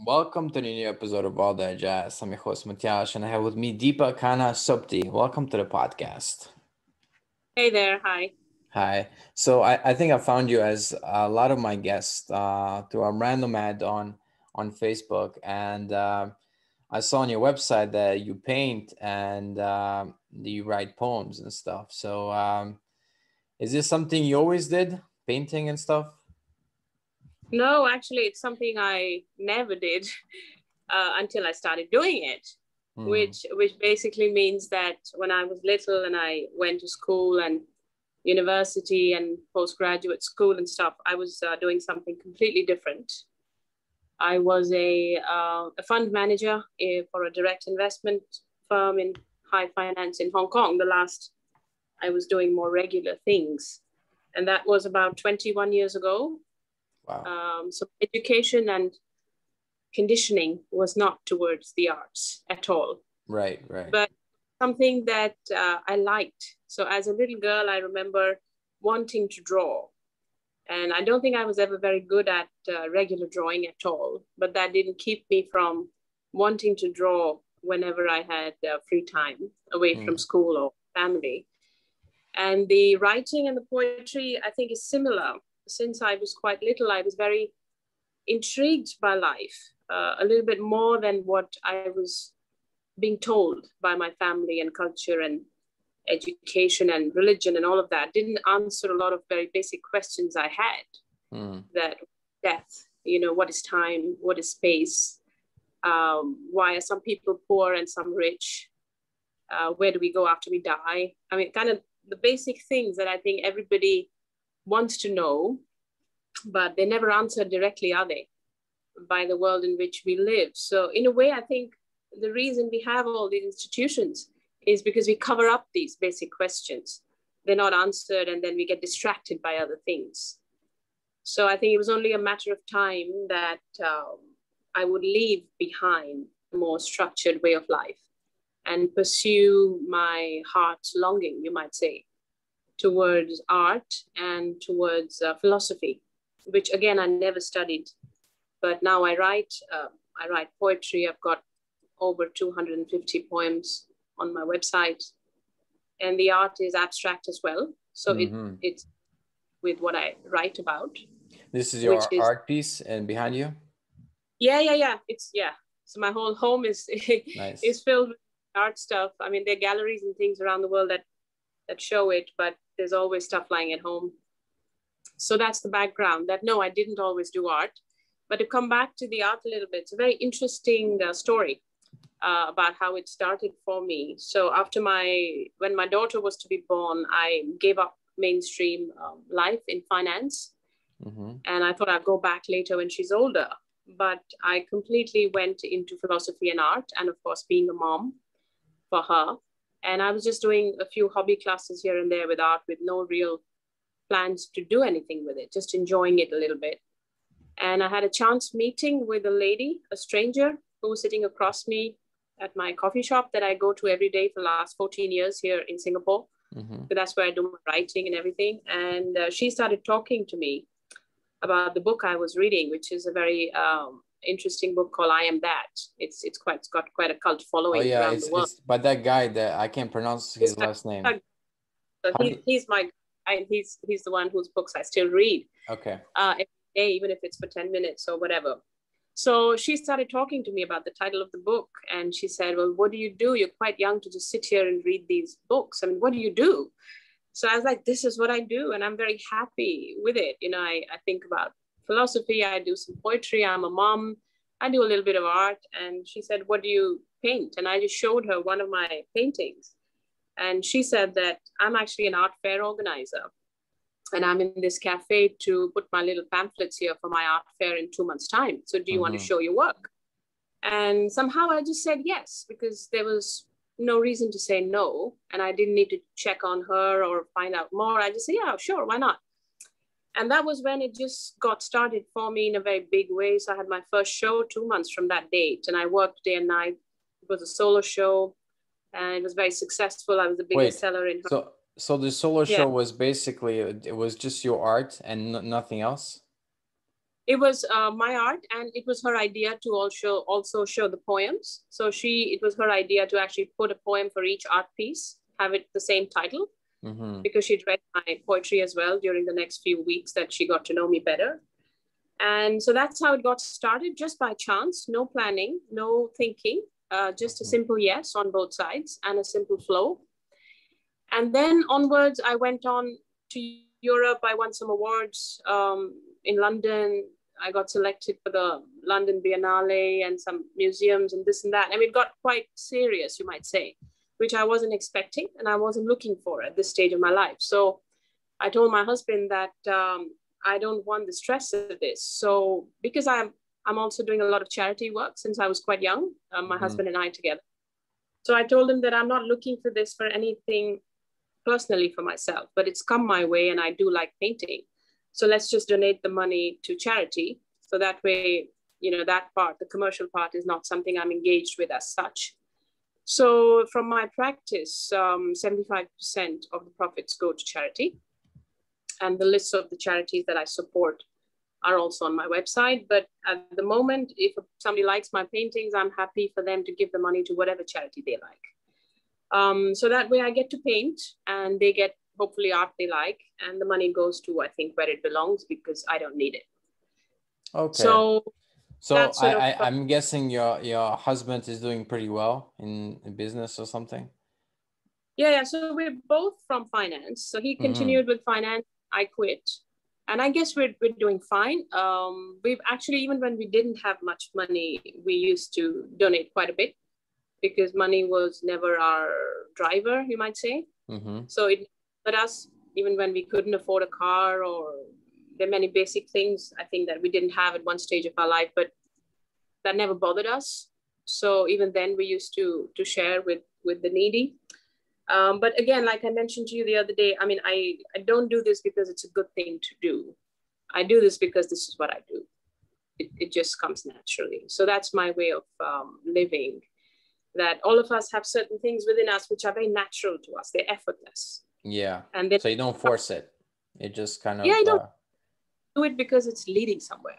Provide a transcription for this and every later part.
Welcome to the new episode of All That Jazz. I'm your host Matjaz, and I have with me Deepa Khanna Sobti. Welcome to the podcast. Hey there. Hi. Hi. So I, I think I found you as a lot of my guests uh, through a random ad on on Facebook, and uh, I saw on your website that you paint and uh, you write poems and stuff. So um, is this something you always did, painting and stuff? No, actually, it's something I never did uh, until I started doing it. Mm. Which which basically means that when I was little and I went to school and university and postgraduate school and stuff, I was uh, doing something completely different. I was a, uh, a fund manager eh, for a direct investment firm in high finance in Hong Kong. The last I was doing more regular things. And that was about 21 years ago. Wow. Um, so education and conditioning was not towards the arts at all. Right, right. But something that uh, I liked. So as a little girl, I remember wanting to draw. And I don't think I was ever very good at uh, regular drawing at all, but that didn't keep me from wanting to draw whenever I had uh, free time away mm. from school or family. And the writing and the poetry, I think, is similar since I was quite little, I was very intrigued by life, uh, a little bit more than what I was being told by my family and culture and education and religion and all of that. Didn't answer a lot of very basic questions I had. Mm. That death, you know, what is time? What is space? Um, why are some people poor and some rich? Uh, where do we go after we die? I mean, kind of the basic things that I think everybody wants to know, but they never answer directly, are they? By the world in which we live. So, in a way, I think the reason we have all these institutions is because we cover up these basic questions. They're not answered, and then we get distracted by other things. So, I think it was only a matter of time that um, I would leave behind a more structured way of life and pursue my heart's longing, you might say towards art and towards uh, philosophy, which again I never studied, but now I write. Uh, I write poetry. I've got over 250 poems on my website, and the art is abstract as well. So mm-hmm. it, it's with what I write about. This is your is, art piece, and behind you. Yeah, yeah, yeah. It's yeah. So my whole home is nice. is filled with art stuff. I mean, there are galleries and things around the world that that show it, but there's always stuff lying at home. So that's the background that no, I didn't always do art. But to come back to the art a little bit, it's a very interesting uh, story uh, about how it started for me. So after my, when my daughter was to be born, I gave up mainstream um, life in finance. Mm-hmm. And I thought I'd go back later when she's older. But I completely went into philosophy and art, and of course, being a mom for her. And I was just doing a few hobby classes here and there with art with no real plans to do anything with it, just enjoying it a little bit. And I had a chance meeting with a lady, a stranger, who was sitting across me at my coffee shop that I go to every day for the last 14 years here in Singapore. Mm-hmm. So that's where I do my writing and everything. And uh, she started talking to me about the book I was reading, which is a very um, interesting book called I Am That. It's it's quite it's got quite a cult following oh, yeah, around it's, the world. It's, but that guy that I can't pronounce his last name. So he, he's my I, he's he's the one whose books I still read. Okay. Uh, every day, even if it's for ten minutes or whatever. So she started talking to me about the title of the book, and she said, "Well, what do you do? You're quite young to just sit here and read these books. I mean, what do you do?" So I was like, "This is what I do, and I'm very happy with it." You know, I, I think about philosophy, I do some poetry, I'm a mom, I do a little bit of art. And she said, What do you paint? And I just showed her one of my paintings. And she said that I'm actually an art fair organizer. And I'm in this cafe to put my little pamphlets here for my art fair in two months' time. So, do you mm-hmm. want to mm-hmm. show your work? And somehow I just said yes, because there was no reason to say no. And I didn't need to check on her or find out more. I just said, yeah, sure, why not? And that was when it just got started for me in a very big way. So i had my first show two months from that date and i worked day and night. It was a solo show and it was very successful. I was the biggest Wait, seller in her- so so the solo yeah. show was basically it was just your art and nothing else? It was uh, my art and it was her idea to also also show the poems. So she it was her idea to actually put a poem for each art piece have it the same title mm-hmm. because she'd read my poetry as well during the next few weeks that she got to know me better and so that's how it got started just by chance no planning no thinking uh, just a mm-hmm. simple yes on both sides and a simple flow and then onwards i went on to europe i won some awards um, in London, I got selected for the London Biennale and some museums and this and that. I mean, it got quite serious, you might say, which I wasn't expecting and I wasn't looking for at this stage of my life. So I told my husband that um, I don't want the stress of this. So because I'm I'm also doing a lot of charity work since I was quite young, uh, my mm-hmm. husband and I together. So I told him that I'm not looking for this for anything personally for myself, but it's come my way and I do like painting. So let's just donate the money to charity. So that way, you know, that part, the commercial part is not something I'm engaged with as such. So from my practice, um, 75% of the profits go to charity. And the lists of the charities that I support are also on my website. But at the moment, if somebody likes my paintings, I'm happy for them to give the money to whatever charity they like. Um, so that way I get to paint and they get hopefully art they like and the money goes to i think where it belongs because i don't need it okay so so I, I i'm guessing your your husband is doing pretty well in, in business or something yeah yeah so we're both from finance so he mm-hmm. continued mm-hmm. with finance i quit and i guess we're, we're doing fine um, we've actually even when we didn't have much money we used to donate quite a bit because money was never our driver you might say mm-hmm. so it but us, even when we couldn't afford a car or there are many basic things I think that we didn't have at one stage of our life, but that never bothered us. So even then we used to to share with with the needy. Um, but again, like I mentioned to you the other day, I mean, I, I don't do this because it's a good thing to do. I do this because this is what I do. It, it just comes naturally. So that's my way of um, living. That all of us have certain things within us which are very natural to us. They're effortless. Yeah. And then, so you don't force it. It just kind of. Yeah, you don't uh, do it because it's leading somewhere.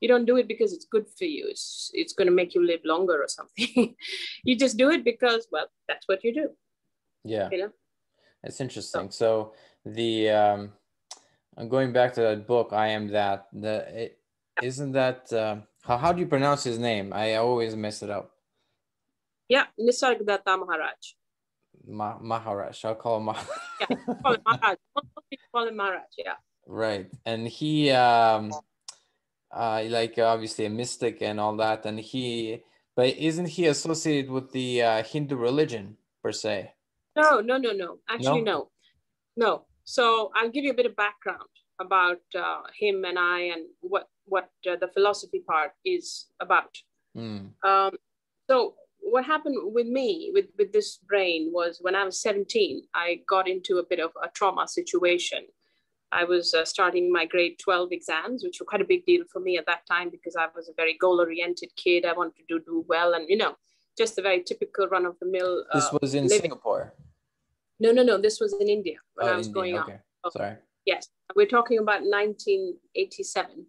You don't do it because it's good for you. It's it's going to make you live longer or something. you just do it because well, that's what you do. Yeah. You know. It's interesting. So, so the um, I'm going back to that book, I am that. The it, isn't that uh, how how do you pronounce his name? I always mess it up. Yeah, Nisargadatta Maharaj. Ma- Maharaj. I'll call him Maharaj. yeah, call him Maharaj. call him Maharaj. Yeah. Right, and he, um, uh, like obviously a mystic and all that, and he, but isn't he associated with the uh, Hindu religion per se? No, no, no, no. Actually, no, no. no. So I'll give you a bit of background about uh, him and I and what what uh, the philosophy part is about. Mm. Um, so what happened with me with, with this brain was when I was 17, I got into a bit of a trauma situation. I was uh, starting my grade 12 exams, which were quite a big deal for me at that time because I was a very goal oriented kid. I wanted to do, do well and, you know, just a very typical run of the mill. Uh, this was in living. Singapore. No, no, no. This was in India when oh, I was India. going okay. on. Sorry. Yes. We're talking about 1987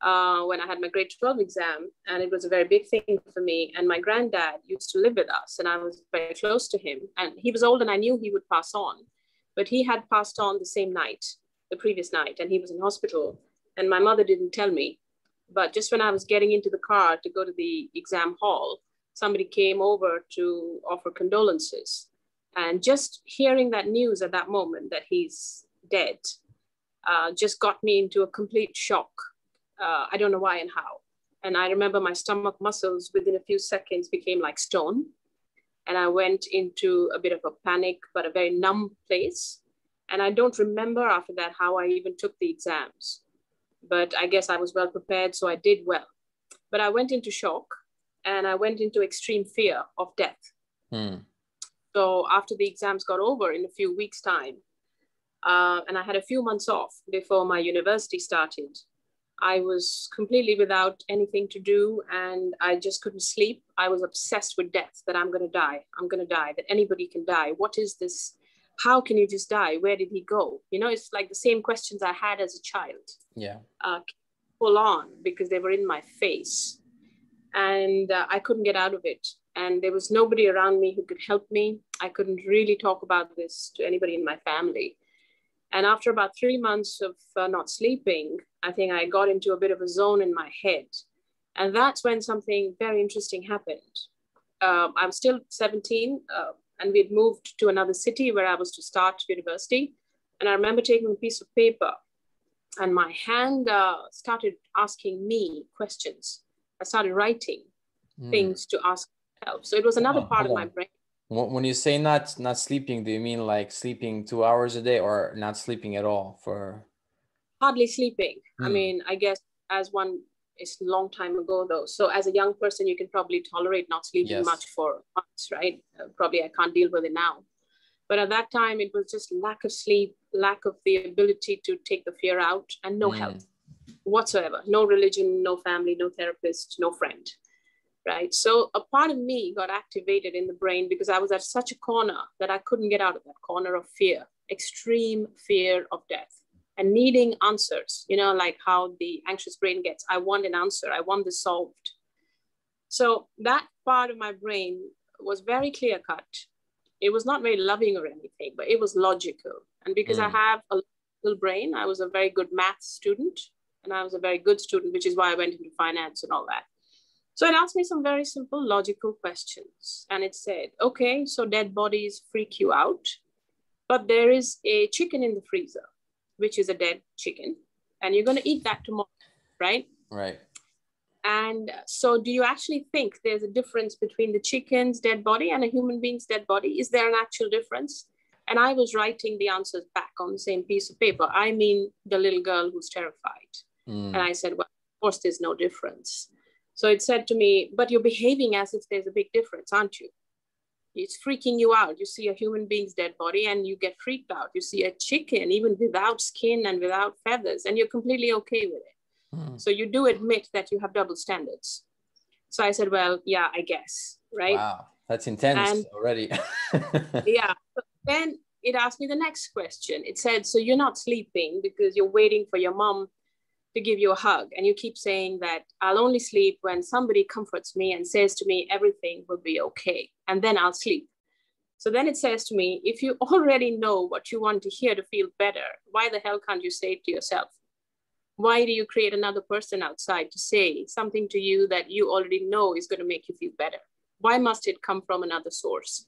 uh, when I had my grade 12 exam. And it was a very big thing for me. And my granddad used to live with us, and I was very close to him. And he was old, and I knew he would pass on. But he had passed on the same night, the previous night, and he was in hospital. And my mother didn't tell me. But just when I was getting into the car to go to the exam hall, somebody came over to offer condolences. And just hearing that news at that moment that he's dead uh, just got me into a complete shock uh, I don't know why and how. And I remember my stomach muscles within a few seconds became like stone. And I went into a bit of a panic, but a very numb place. And I don't remember after that how I even took the exams. But I guess I was well prepared, so I did well. But I went into shock and I went into extreme fear of death. Hmm. So after the exams got over in a few weeks' time, uh, and I had a few months off before my university started, I was completely without anything to do and I just couldn't sleep. I was obsessed with death that I'm going to die. I'm going to die, that anybody can die. What is this? How can you just die? Where did he go? You know, it's like the same questions I had as a child. Yeah. Uh, full on because they were in my face. And uh, I couldn't get out of it. And there was nobody around me who could help me. I couldn't really talk about this to anybody in my family. And after about three months of uh, not sleeping, I think I got into a bit of a zone in my head. And that's when something very interesting happened. Uh, I'm still 17, uh, and we'd moved to another city where I was to start university. And I remember taking a piece of paper, and my hand uh, started asking me questions. I started writing mm. things to ask help. So it was another oh, part of my brain. When you say not not sleeping, do you mean like sleeping two hours a day, or not sleeping at all for? Hardly sleeping. Mm. I hmm. mean, I guess as one it's a long time ago though. So as a young person, you can probably tolerate not sleeping yes. much for months, right? Uh, probably I can't deal with it now. But at that time, it was just lack of sleep, lack of the ability to take the fear out, and no mm. help whatsoever. No religion, no family, no therapist, no friend, right? So a part of me got activated in the brain because I was at such a corner that I couldn't get out of that corner of fear, extreme fear of death and needing answers, you know, like how the anxious brain gets, I want an answer, I want this solved. So that part of my brain was very clear cut. It was not very loving or anything, but it was logical. And because mm. I have a little brain, I was a very good math student and I was a very good student, which is why I went into finance and all that. So it asked me some very simple logical questions. And it said, okay, so dead bodies freak you out, but there is a chicken in the freezer which is a dead chicken, and you're going to eat that tomorrow, right? Right. And so, do you actually think there's a difference between the chicken's dead body and a human being's dead body? Is there an actual difference? And I was writing the answers back on the same piece of paper. I mean, the little girl who's terrified. Mm. And I said, Well, of course, there's no difference. So it said to me, But you're behaving as if there's a big difference, aren't you? It's freaking you out. You see a human being's dead body and you get freaked out. You see a chicken, even without skin and without feathers, and you're completely okay with it. Mm. So you do admit that you have double standards. So I said, well, yeah, I guess, right? Wow, that's intense and, already. yeah. Then it asked me the next question. It said, so you're not sleeping because you're waiting for your mom to give you a hug. And you keep saying that i'll only sleep when somebody comforts me and says to me everything will be okay and then i'll sleep. So then it says to me if you already know what you want to hear to feel better why the hell can't you say it to yourself? Why do you create another person outside to say something to you that you already know is going to make you feel better? Why must it come from another source?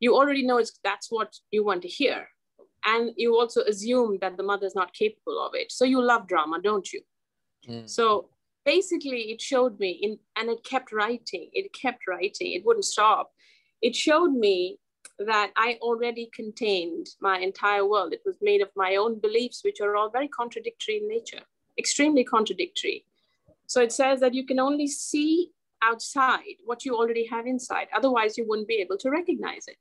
You already know it's, that's what you want to hear and you also assume that the mother is not capable of it. So you love drama don't you? Mm. so basically it showed me in and it kept writing. It kept writing. It wouldn't stop. It showed me that i already contained my entire world. It was made of my own beliefs which are all very contradictory in nature extremely contradictory. So it says that you can only see outside what you already have inside. Otherwise you wouldn't be able to recognize it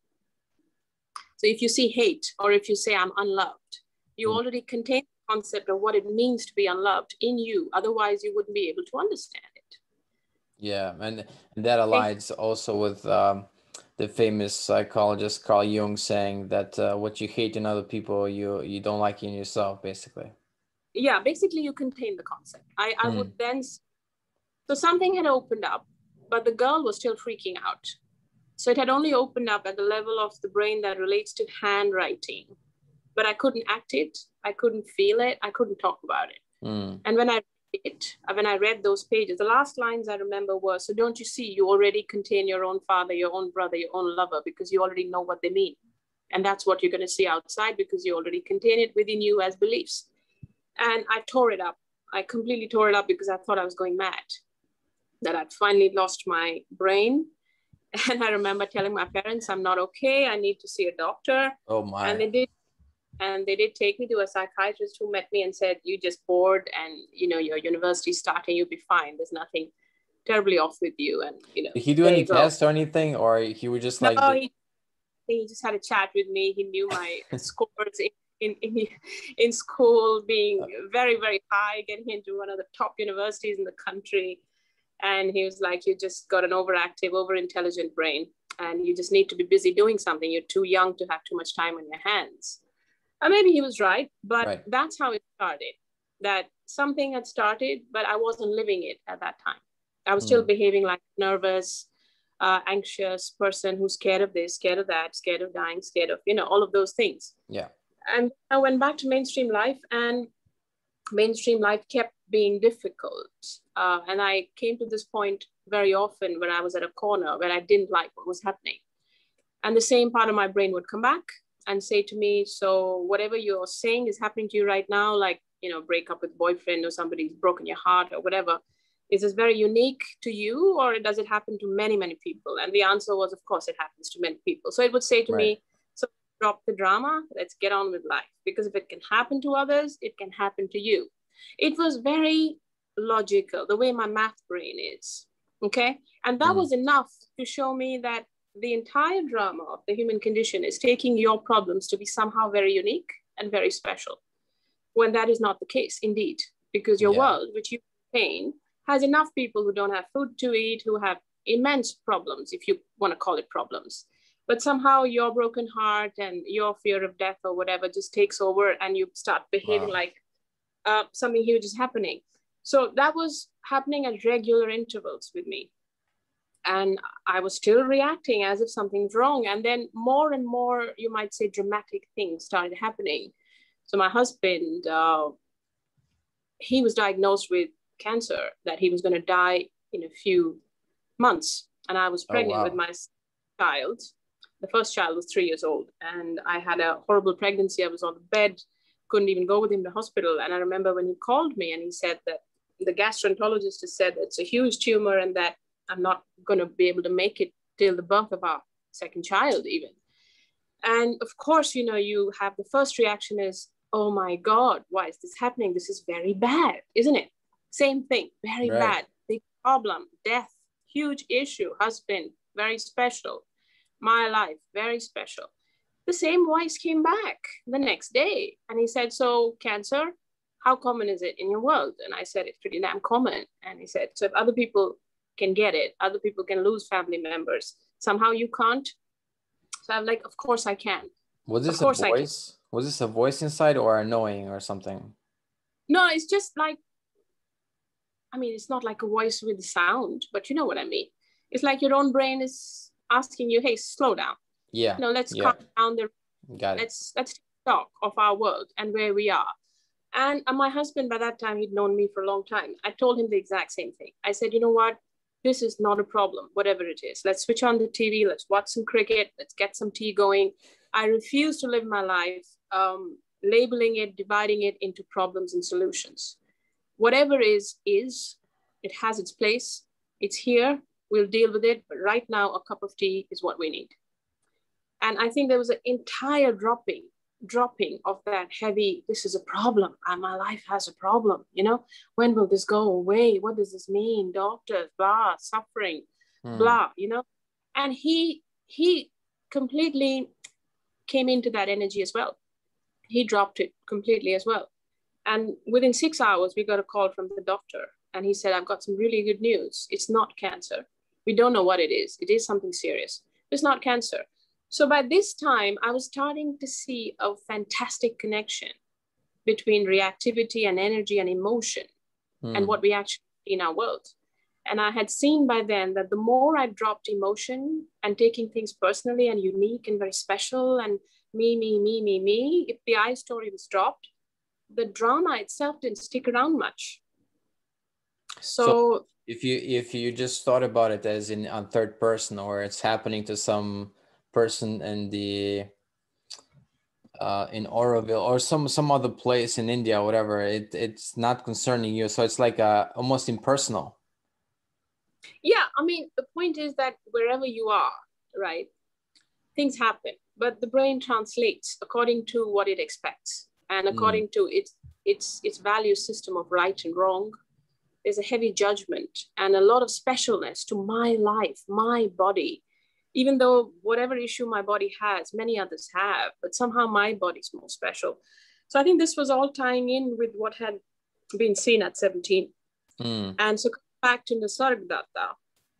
so if you see hate or if you say I'm unloved, you mm. already contain the concept of what it means to be unloved in you. Otherwise, you wouldn't be able to understand it. Yeah, and, and that aligns also with um, the famous psychologist Carl Jung saying that uh, what you hate in other people, you you don't like in yourself, basically. Yeah, basically, you contain the concept. I, I mm. would then. So something had opened up, but the girl was still freaking out so it had only opened up at the level of the brain that relates to handwriting, but I couldn't act it, I couldn't feel it, I couldn't talk about it. Mm. And when I it, when I read those pages, the last lines I remember were, "So don't you see? You already contain your own father, your own brother, your own lover, because you already know what they mean, and that's what you're going to see outside because you already contain it within you as beliefs." And I tore it up. I completely tore it up because I thought I was going mad, that I'd finally lost my brain And I remember telling my parents, I'm not okay. I need to see a doctor. Oh my. And they did. And they did take me to a psychiatrist who met me and said, you just bored and, you know, your university starting, you'll be fine. There's nothing terribly off with you. And, you know. Did he do any tests or anything? Or he was just like. No, he, he just had a chat with me. He knew my scores in, in, in, in school being uh. very, very high, getting into one of the top universities in the country and he was like, You just got an overactive, over intelligent brain, and you just need to be busy doing something. You're too young to have too much time on your hands. And maybe he was right, but right. that's how it started. That something had started, but I wasn't living it at that time. I was still mm. behaving like nervous, uh, anxious person who's scared of this, scared of that, scared of dying, scared of, you know, all of those things. Yeah. And I went back to mainstream life and mainstream life kept being difficult. Uh, and I came to this point very often when I was at a corner where I didn't like what was happening. And the same part of my brain would come back and say to me, So, whatever you're saying is happening to you right now, like, you know, break up with boyfriend or somebody's broken your heart or whatever, is this very unique to you or does it happen to many, many people? And the answer was, Of course, it happens to many people. So, it would say to right. me, So, drop the drama, let's get on with life. Because if it can happen to others, it can happen to you. It was very logical, the way my math brain is. Okay. And that mm. was enough to show me that the entire drama of the human condition is taking your problems to be somehow very unique and very special, when that is not the case, indeed, because your yeah. world, which you pain, has enough people who don't have food to eat, who have immense problems, if you want to call it problems. But somehow your broken heart and your fear of death or whatever just takes over and you start behaving wow. like uh, something huge is happening. So that was happening at regular intervals with me and I was still reacting as if something's wrong. And then more and more, you might say, dramatic things started happening. So my husband, uh, he was diagnosed with cancer that he was going to die in a few months, and I was oh, pregnant oh, wow. with my child. The first child was three years old, and I had a horrible pregnancy. I was on the bed, couldn't even go with him to hospital. And I remember when he called me and he said that the gastroenterologist has said it's a huge tumor and that I'm not going to be able to make it till the birth of our second child, even. And of course, you know, you have the first reaction is, oh my God, why is this happening? This is very bad, isn't it? Same thing, very right. bad, big problem, death, huge issue, husband, very special, my life, very special. The same voice came back the next day and he said, So, cancer, how common is it in your world? And I said, It's pretty damn common. And he said, So, if other people can get it. Other people can lose family members. Somehow you can't. So I'm like, of course I can. Was this a voice? Was this a voice inside or annoying or something? No, it's just like, I mean, it's not like a voice with sound, but you know what I mean. It's like your own brain is asking you, hey, slow down. Yeah. no, let's yeah. calm down the Got it. let's let's talk of our world and where we are. And, and my husband, by that time, he'd known me for a long time. I told him the exact same thing. I said, you know what? this is not a problem, whatever it is. Let's switch on the TV, let's watch some cricket, let's get some tea going. I refuse to live my life um, labeling it, dividing it into problems and solutions. Whatever is, is, it has its place, it's here, we'll deal with it. But right now, a cup of tea is what we need. And I think there was an entire dropping dropping of that heavy this is a problem and my life has a problem you know? When will this go away? What does this mean? Doctors blah suffering mm. blah you know? And he he completely came into that energy as well. He dropped it completely as well. And within six hours we got a call from the doctor and he said i've got some really good news. It's not cancer. We don't know what it is. It is something serious. It's not cancer so by this time, I was starting to see a fantastic connection between reactivity and energy and emotion mm. and hmm. what we actually see in our world. And I had seen by then that the more I dropped emotion and taking things personally and unique and very special and me, me, me, me, me, if the I story was dropped, the drama itself didn't stick around much. So, so if you if you just thought about it as in on third person or it's happening to some person in the uh, in Auroville or some some other place in India, whatever. It it's not concerning you, so it's like uh, almost impersonal. Yeah, I mean the point is that wherever you are, right, things happen, but the brain translates according to what it expects and according mm. to its its its value system of right and wrong. There's a heavy judgment and a lot of specialness to my life, my body, even though whatever issue my body has, many others have, but somehow my body's more special. So I think this was all tying in with what had been seen at 17. Mm. And so back to Nisargadatta.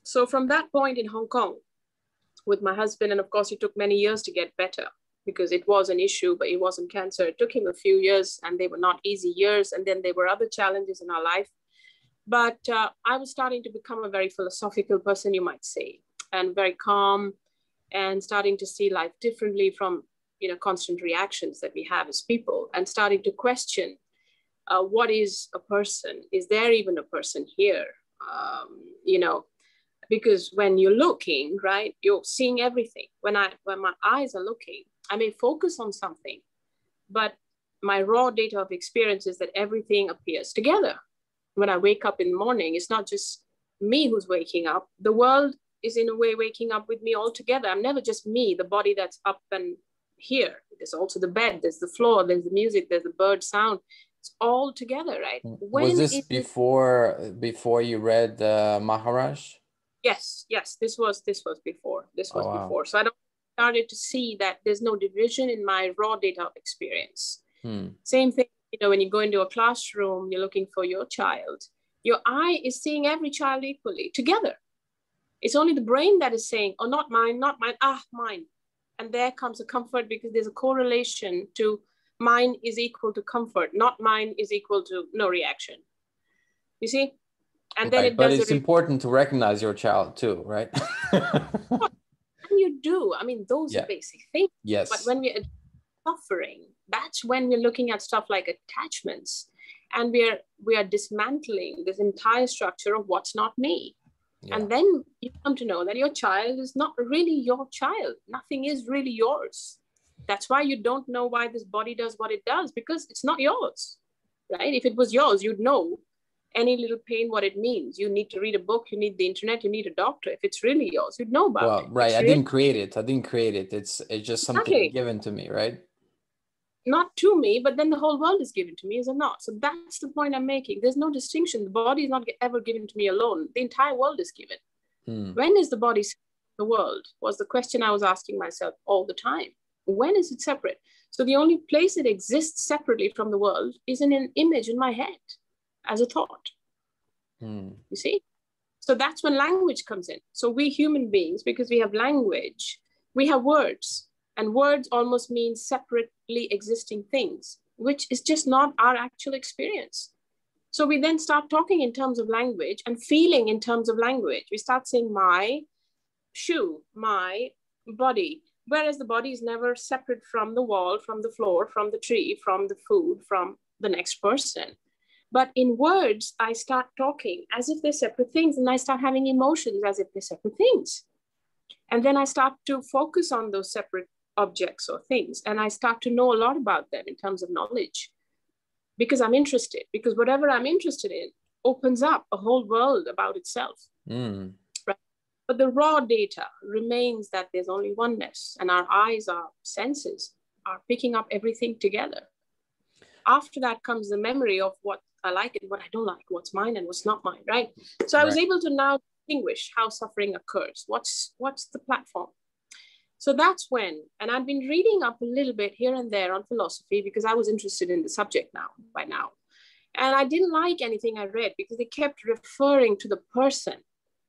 So from that point in Hong Kong, with my husband, and of course it took many years to get better. because it was an issue, but it wasn't cancer. It took him a few years and they were not easy years. And then there were other challenges in our life. But uh, I was starting to become a very philosophical person, you might say, and very calm and starting to see life differently from you know constant reactions that we have as people and starting to question uh, what is a person? Is there even a person here? Um, you know because when you're looking right you're seeing everything. When i when my eyes are looking i may focus on something but my raw data of experience is that everything appears together. When i wake up in the morning it's not just me who's waking up. The world is in a way waking up with me all together i'm never just me the body that's up and here. There's also the bed there's the floor there's the music there's the bird sound. It's all together right? When was this before before you read uh, maharaj? Yes yes this was this was before this was oh, wow. before. So i don't started to see that there's no division in my raw data experience. Hmm. same thing you know when you go into a classroom you're looking for your child. Your eye is seeing every child equally together it's only the brain that is saying oh not mine not mine ah mine and there comes a comfort because there's a correlation to mine is equal to comfort, not mine is equal to no reaction. You see? And then right, it but it's important to recognize your child too, right? and you do. I mean, those yeah. are basic things. Yes. But when we're suffering, that's when we're looking at stuff like attachments and we are we are dismantling this entire structure of what's not me yeah. And then you come to know that your child is not really your child. Nothing is really yours. That's why you don't know why this body does what it does because it's not yours, right? If it was yours, you'd know any little pain what it means. You need to read a book, you need the internet, you need a doctor. If it's really yours, you'd know about well, it. Right. It's I really- didn't create it. I didn't create it. It's it's just something okay. given to me, right? Not to me, but then the whole world is given to me, is it not? So that's the point I'm making. There's no distinction. The body is not ever given to me alone. The entire world is given. Hmm. When is the body the world? Was the question I was asking myself all the time. When is it separate? So the only place it exists separately from the world is in an image in my head as a thought. Hmm. You see? So that's when language comes in. So we human beings, because we have language, we have words and words almost mean separately existing things, which is just not our actual experience. So we then start talking in terms of language and feeling in terms of language. We start saying my shoe, my body, whereas the body is never separate from the wall, from the floor, from the tree, from the food, from the next person. But in words, I start talking as if they're separate things, and I start having emotions as if they're separate things. And then I start to focus on those separate objects or things. And I start to know a lot about them in terms of knowledge because I'm interested, because whatever I'm interested in opens up a whole world about itself. Mm. Right? But the raw data remains that there's only oneness, and our eyes, our senses are picking up everything together. After that comes the memory of what I like and what I don't like, what's mine and what's not mine, right? So I was able to now distinguish how suffering occurs. What's what's the platform? So that's when, and I'd been reading up a little bit here and there on philosophy because I was interested in the subject now, by now. And I didn't like anything I read because they kept referring to the person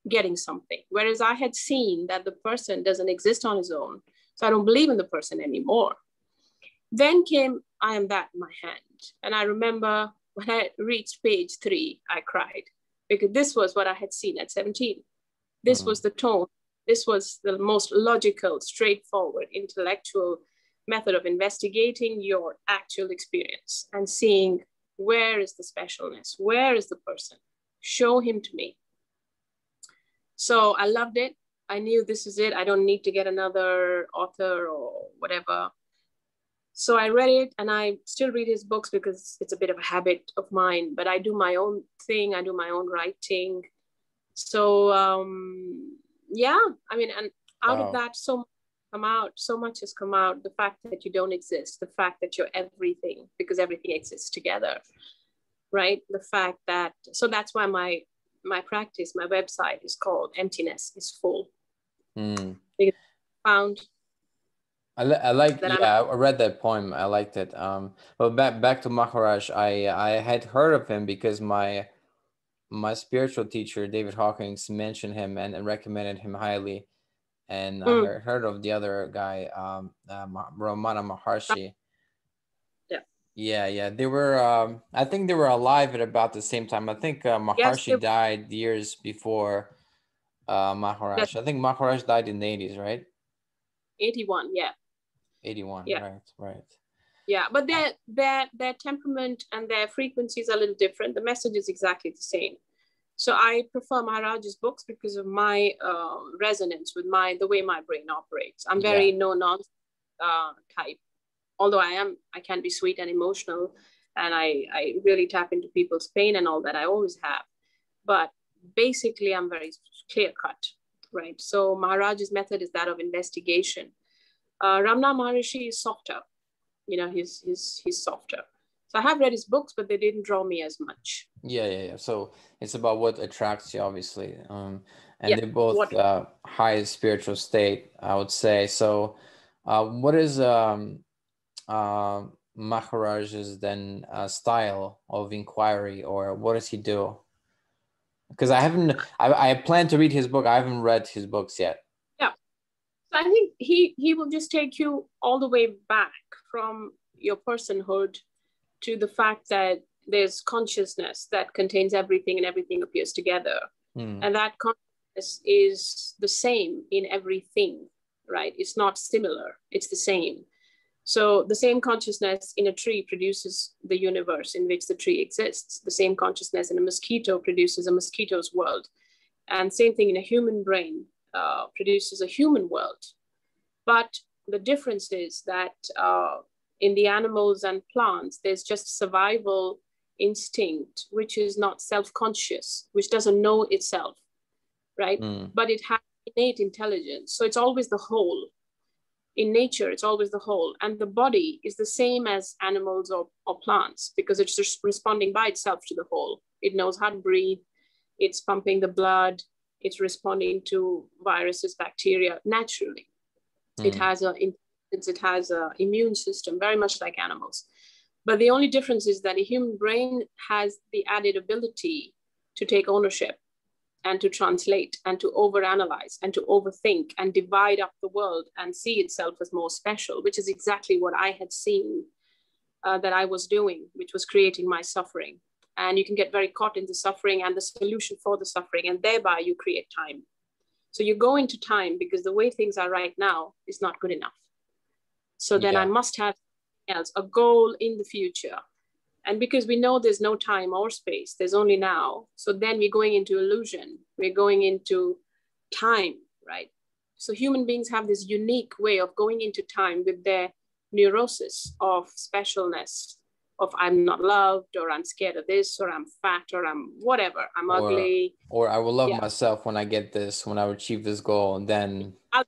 getting something, whereas I had seen that the person doesn't exist on his own. So I don't believe in the person anymore. Then came I Am That in my hand. And I remember when I reached page three, I cried because this was what I had seen at 17. This mm-hmm. was the tone this was the most logical, straightforward, intellectual method of investigating your actual experience and seeing where is the specialness, where is the person, show him to me. So I loved it. I knew this is it. I don't need to get another author or whatever. So I read it and I still read his books because it's a bit of a habit of mine, but I do my own thing. I do my own writing. So um, yeah i mean and out wow. of that so much come out so much has come out the fact that you don't exist the fact that you're everything because everything exists together right the fact that so that's why my my practice my website is called emptiness is full mm. found I, li- I like yeah I'm, I read that poem I liked it um but back back to Maharaj I I had heard of him because my my spiritual teacher David Hawkins mentioned him and, and recommended him highly and mm. I heard of the other guy, um, uh, Ramana Maharshi. Yeah. Yeah, yeah. They were. Um, I think they were alive at about the same time. I think uh, Maharshi yes, died years before uh, Maharaj. Yes. I think Maharaj died in the eighties, right? Eighty-one. Yeah. Eighty-one. Yeah. Right. Right. Yeah, but their their their temperament and their frequencies are a little different. The message is exactly the same. So I prefer Maharaj's books because of my uh, resonance with my the way my brain operates. I'm very yeah. no nonsense uh, type, although I am I can be sweet and emotional, and I I really tap into people's pain and all that. I always have, but basically I'm very clear cut, right? So Maharaj's method is that of investigation. Uh, Ramana Maharishi is softer, you know, he's he's he's softer. So I have read his books, but they didn't draw me as much. Yeah, yeah, yeah. So it's about what attracts you, obviously. Um, and yeah, they're both what... uh, high spiritual state, I would say. So, uh, what is um, uh, Maharaj's then uh, style of inquiry, or what does he do? Because I haven't, I, I plan to read his book. I haven't read his books yet. Yeah, so I think he he will just take you all the way back from your personhood to the fact that there's consciousness that contains everything and everything appears together. Mm. And that consciousness is the same in everything, right? It's not similar, it's the same. So the same consciousness in a tree produces the universe in which the tree exists. The same consciousness in a mosquito produces a mosquito's world. And same thing in a human brain uh, produces a human world. But the difference is that uh, in the animals and plants, there's just survival instinct, which is not self conscious, which doesn't know itself, right? Mm. But it has innate intelligence. So it's always the whole. In nature, it's always the whole. And the body is the same as animals or, or plants because it's just responding by itself to the whole. It knows how to breathe, it's pumping the blood, it's responding to viruses, bacteria naturally. Mm. It has a it has a immune system, very much like animals. But the only difference is that a human brain has the added ability to take ownership and to translate and to overanalyze and to overthink and divide up the world and see itself as more special, which is exactly what I had seen uh, that I was doing, which was creating my suffering. And you can get very caught in the suffering and the solution for the suffering, and thereby you create time. So you go into time because the way things are right now is not good enough. So then yeah. I must have else, a goal in the future. And because we know there's no time or space, there's only now. So then we're going into illusion. We're going into time, right? So human beings have this unique way of going into time with their neurosis of specialness, of I'm not loved, or I'm scared of this, or I'm fat, or I'm whatever, I'm or, ugly. Or I will love yeah. myself when I get this, when I achieve this goal, and then I'll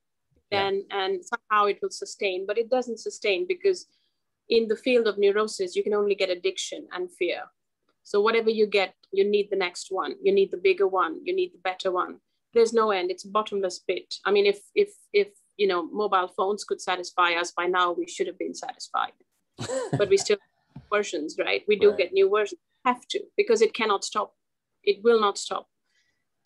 then yeah. and somehow it will sustain but it doesn't sustain because in the field of neurosis you can only get addiction and fear so whatever you get you need the next one you need the bigger one you need the better one there's no end it's a bottomless pit i mean if if if you know mobile phones could satisfy us by now we should have been satisfied but we still versions right we do right. get new versions have to because it cannot stop it will not stop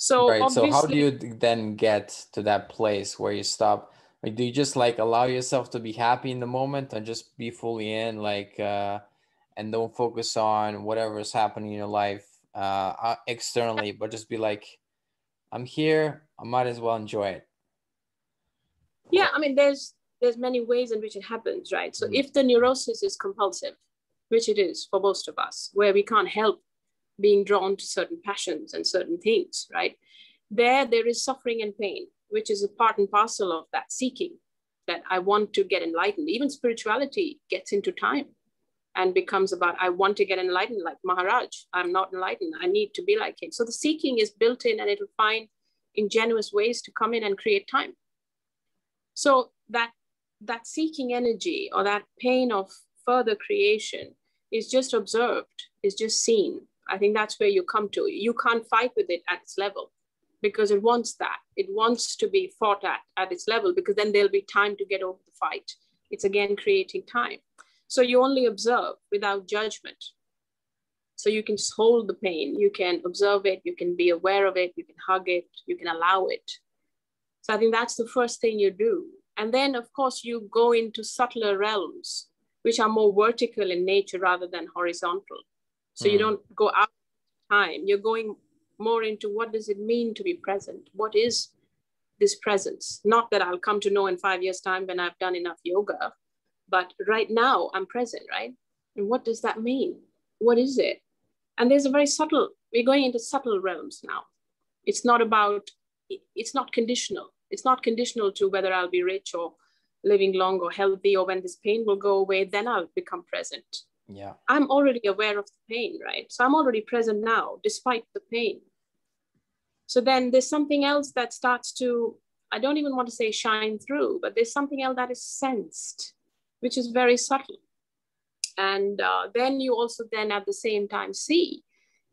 so right. So how do you then get to that place where you stop? Like, do you just like allow yourself to be happy in the moment and just be fully in, like, uh, and don't focus on whatever is happening in your life uh, uh, externally, but just be like, I'm here. I might as well enjoy it. Yeah, I mean, there's there's many ways in which it happens, right? So mm if the neurosis is compulsive, which it is for most of us, where we can't help being drawn to certain passions and certain things, right? There, there is suffering and pain, which is a part and parcel of that seeking that I want to get enlightened. Even spirituality gets into time and becomes about, I want to get enlightened like Maharaj. I'm not enlightened. I need to be like him. So the seeking is built in and it'll find ingenuous ways to come in and create time. So that that seeking energy or that pain of further creation is just observed, is just seen, I think that's where you come to. You can't fight with it at its level because it wants that. It wants to be fought at at its level because then there'll be time to get over the fight. It's again creating time. So you only observe without judgment. So you can just hold the pain, you can observe it, you can be aware of it, you can hug it, you can allow it. So I think that's the first thing you do. And then, of course, you go into subtler realms, which are more vertical in nature rather than horizontal. So mm. you hmm. don't go out time. You're going more into what does it mean to be present? What is this presence? Not that I'll come to know in five years' time when I've done enough yoga, but right now I'm present, right? And what does that mean? What is it? And there's a very subtle, we're going into subtle realms now. It's not about, it's not conditional. It's not conditional to whether I'll be rich or living long or healthy or when this pain will go away, then I'll become present. Yeah. I'm already aware of the pain, right? So I'm already present now, despite the pain. So then there's something else that starts to, I don't even want to say shine through, but there's something else that is sensed, which is very subtle. And uh, then you also then at the same time see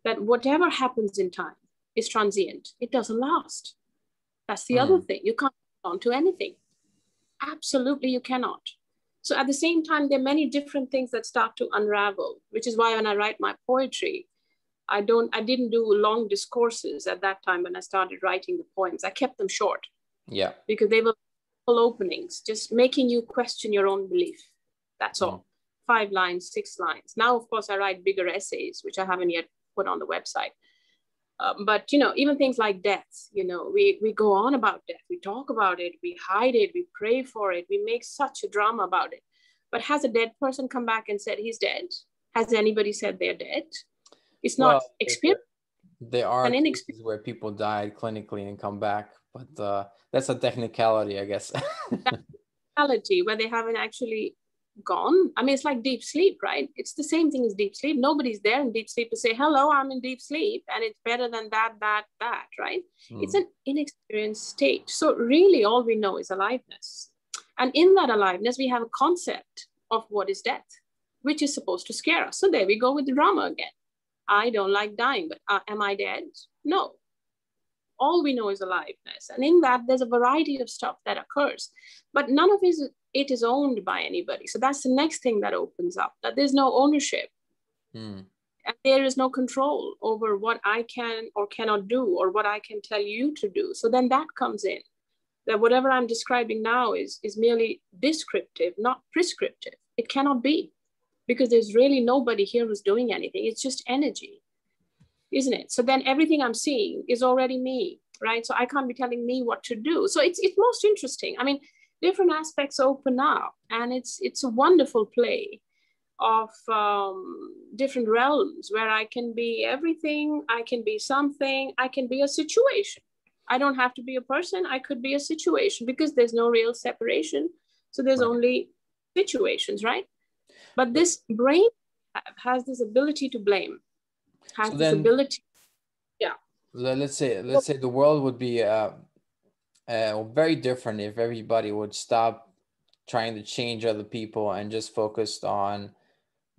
that whatever happens in time is transient. It doesn't last. That's the mm. other thing. You can't hold on to anything. Absolutely, you cannot. So at the same time, there are many different things that start to unravel, which is why when I write my poetry, I don't, I didn't do long discourses at that time when I started writing the poems. I kept them short. Yeah. Because they were full openings, just making you question your own belief. That's all. Mm. Five lines, six lines. Now, of course, I write bigger essays, which I haven't yet put on the website. Um, but you know, even things like death, you know, we we go on about death, we talk about it, we hide it, we pray for it, we make such a drama about it. But has a dead person come back and said he's dead? Has anybody said they're dead? It's not well, experience. There are an cases where people died clinically and come back, but uh, that's a technicality, I guess. technicality where they haven't actually gone. I mean, it's like deep sleep, right? It's the same thing as deep sleep. Nobody's there in deep sleep to say, hello, I'm in deep sleep. And it's better than that, that, that, right? Mm. It's an inexperienced state. So, really, all we know is aliveness. And in that aliveness, we have a concept of what is death, which is supposed to scare us. So, there we go with the drama again. I don't like dying, but uh, am I dead? No. All we know is aliveness. And in that, there's a variety of stuff that occurs, but none of it is, it is owned by anybody. So that's the next thing that opens up that there's no ownership. Mm. And there is no control over what I can or cannot do or what I can tell you to do. So then that comes in that whatever I'm describing now is, is merely descriptive, not prescriptive. It cannot be because there's really nobody here who's doing anything. It's just energy, isn't it? So then everything I'm seeing is already me, right? So I can't be telling me what to do. So it's it's most interesting. I mean, different aspects open up, and it's it's a wonderful play of um, different realms where I can be everything, I can be something, I can be a situation. I don't have to be a person, I could be a situation because there's no real separation. So there's right. only situations, right? But this brain has this ability to blame, has so this ability. Yeah. Let's say let's say the world would be uh, uh, very different if everybody would stop trying to change other people and just focused on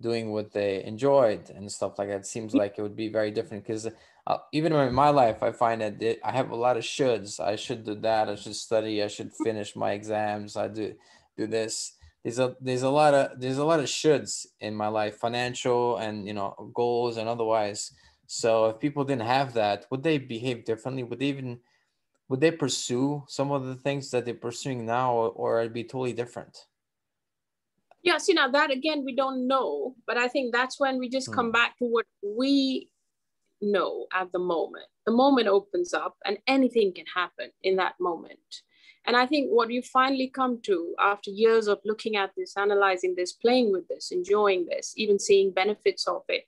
doing what they enjoyed and stuff like that. It seems like it would be very different because uh, even in my life, I find that I have a lot of shoulds. I should do that. I should study. I should finish my exams. I do do this there's a there's a lot of there's a lot of shoulds in my life financial and you know goals and otherwise so if people didn't have that would they behave differently would they even would they pursue some of the things that they're pursuing now or, or it'd be totally different yes you know that again we don't know but i think that's when we just come hmm. back to what we know at the moment the moment opens up and anything can happen in that moment and I think what you finally come to after years of looking at this, analyzing this, playing with this, enjoying this, even seeing benefits of it,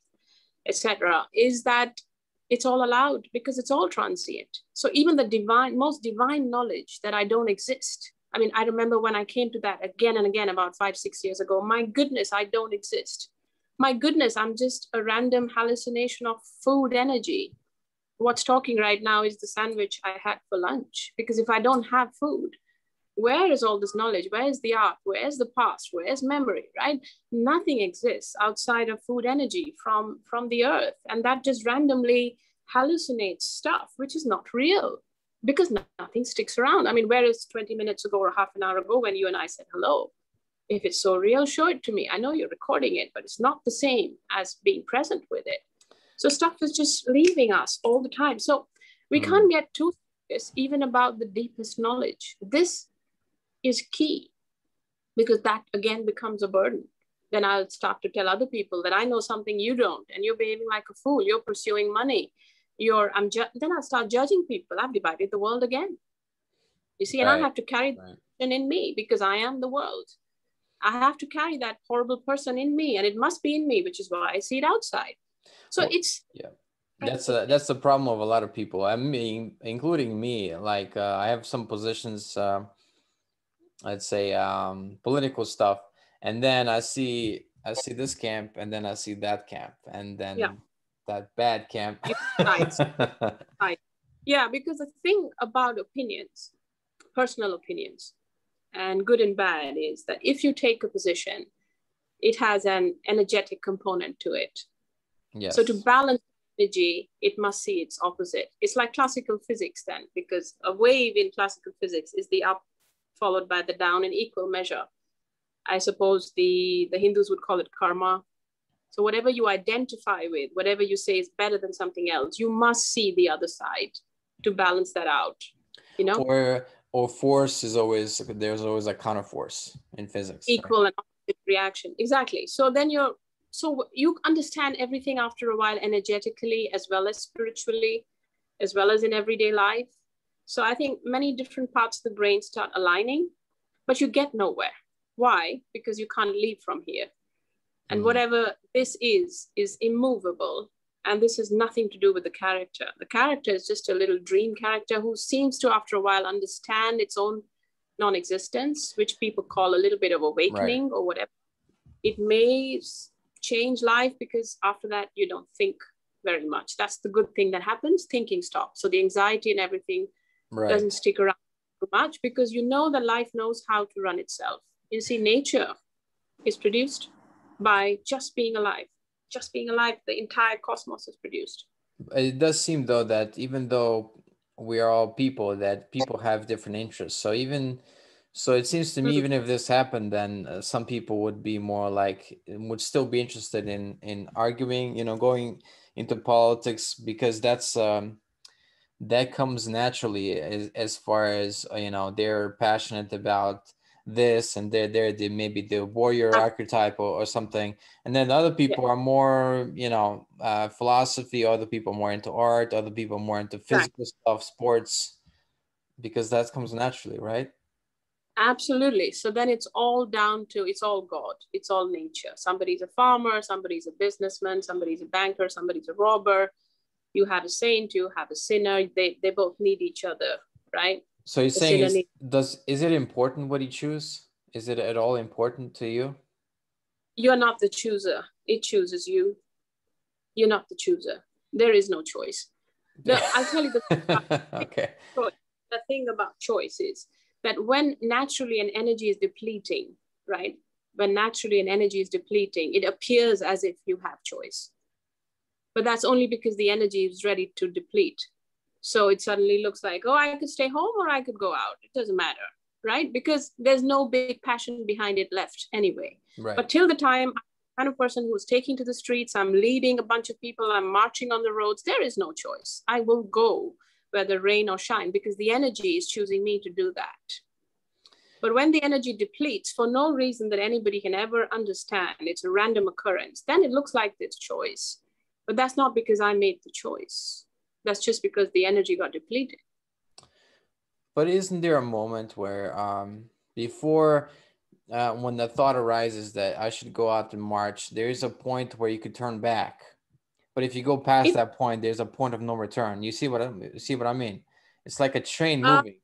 etc., is that it's all allowed because it's all transient. So even the divine, most divine knowledge that I don't exist. I mean, I remember when I came to that again and again about five, six years ago. My goodness, I don't exist. My goodness, I'm just a random hallucination of food energy what's talking right now is the sandwich I had for lunch. Because if I don't have food, where is all this knowledge? Where is the art? Where is the past? Where is memory, right? Nothing exists outside of food energy from, from the earth. And that just randomly hallucinates stuff, which is not real because nothing sticks around. I mean, where is 20 minutes ago or half an hour ago when you and I said hello? If it's so real, show it to me. I know you're recording it, but it's not the same as being present with it. So stuff is just leaving us all the time. So we mm. can't get too even about the deepest knowledge. This is key because that again becomes a burden. Then I'll start to tell other people that I know something you don't, and you're behaving like a fool. You're pursuing money. You're I'm ju- then I'll start judging people. I've divided the world again. You see, and right. I have to carry right. in me because I am the world. I have to carry that horrible person in me, and it must be in me, which is why I see it outside. So well, it's yeah that's a, that's the problem of a lot of people i mean including me like uh, i have some positions uh, let's say um, political stuff and then i see i see this camp and then i see that camp and then yeah. that bad camp right. right yeah because the thing about opinions personal opinions and good and bad is that if you take a position it has an energetic component to it yes. so to balance energy, it must see its opposite. It's like classical physics then, because a wave in classical physics is the up followed by the down in equal measure. I suppose the, the Hindus would call it karma. So whatever you identify with, whatever you say is better than something else, you must see the other side to balance that out. You know? Or or force is always there's always a counter force in physics. Equal right? and opposite reaction. Exactly. So then you're so you understand everything after a while energetically as well as spiritually as well as in everyday life so i think many different parts of the brain start aligning but you get nowhere. Why? Because you can't leave from here. And mm whatever this is is immovable and this has nothing to do with the character. The character is just a little dream character who seems to after a while understand its own non-existence which people call a little bit of awakening right. or whatever. It may change life because after that you don't think very much. That's the good thing that happens. Thinking stops. So the anxiety and everything right. doesn't stick around too much because you know that life knows how to run itself you see nature is produced by just being alive just being alive the entire cosmos is produced it does seem though that even though we are all people that people have different interests so even so it seems to me, mm-hmm. even if this happened, then uh, some people would be more like would still be interested in in arguing, you know, going into politics because that's um, that comes naturally as, as far as uh, you know they're passionate about this and they're they're the, maybe the warrior archetype or, or something and then other people yeah. are more you know uh, philosophy other people more into art other people more into physical right. stuff sports because that comes naturally right Absolutely. So then it's all down to it's all God, it's all nature. Somebody's a farmer, somebody's a businessman, somebody's a banker, somebody's a robber. You have a saint, you have a sinner. They they both need each other, right? So you're the saying is, does is it important what you choose? Is it at all important to you? You're not the chooser. It chooses you. You're not the chooser. There is no choice. The, I'll tell you the okay. The thing about choice is that when naturally an energy is depleting, right? When naturally an energy is depleting, it appears as if you have choice. But that's only because the energy is ready to deplete. So it suddenly looks like, oh, I could stay home or I could go out. It doesn't matter, right? Because there's no big passion behind it left anyway. Right. But till the time I'm kind of person who's taking to the streets, I'm leading a bunch of people, I'm marching on the roads, there is no choice. I will go whether rain or shine, because the energy is choosing me to do that. But when the energy depletes for no reason that anybody can ever understand, it's a random occurrence, then it looks like it's choice. But that's not because I made the choice. That's just because the energy got depleted. But isn't there a moment where um, before uh, when the thought arises that I should go out in March, there is a point where you could turn back but if you go past it, that point, there's a point of no return. You see what I see what I mean? It's like a train uh, moving.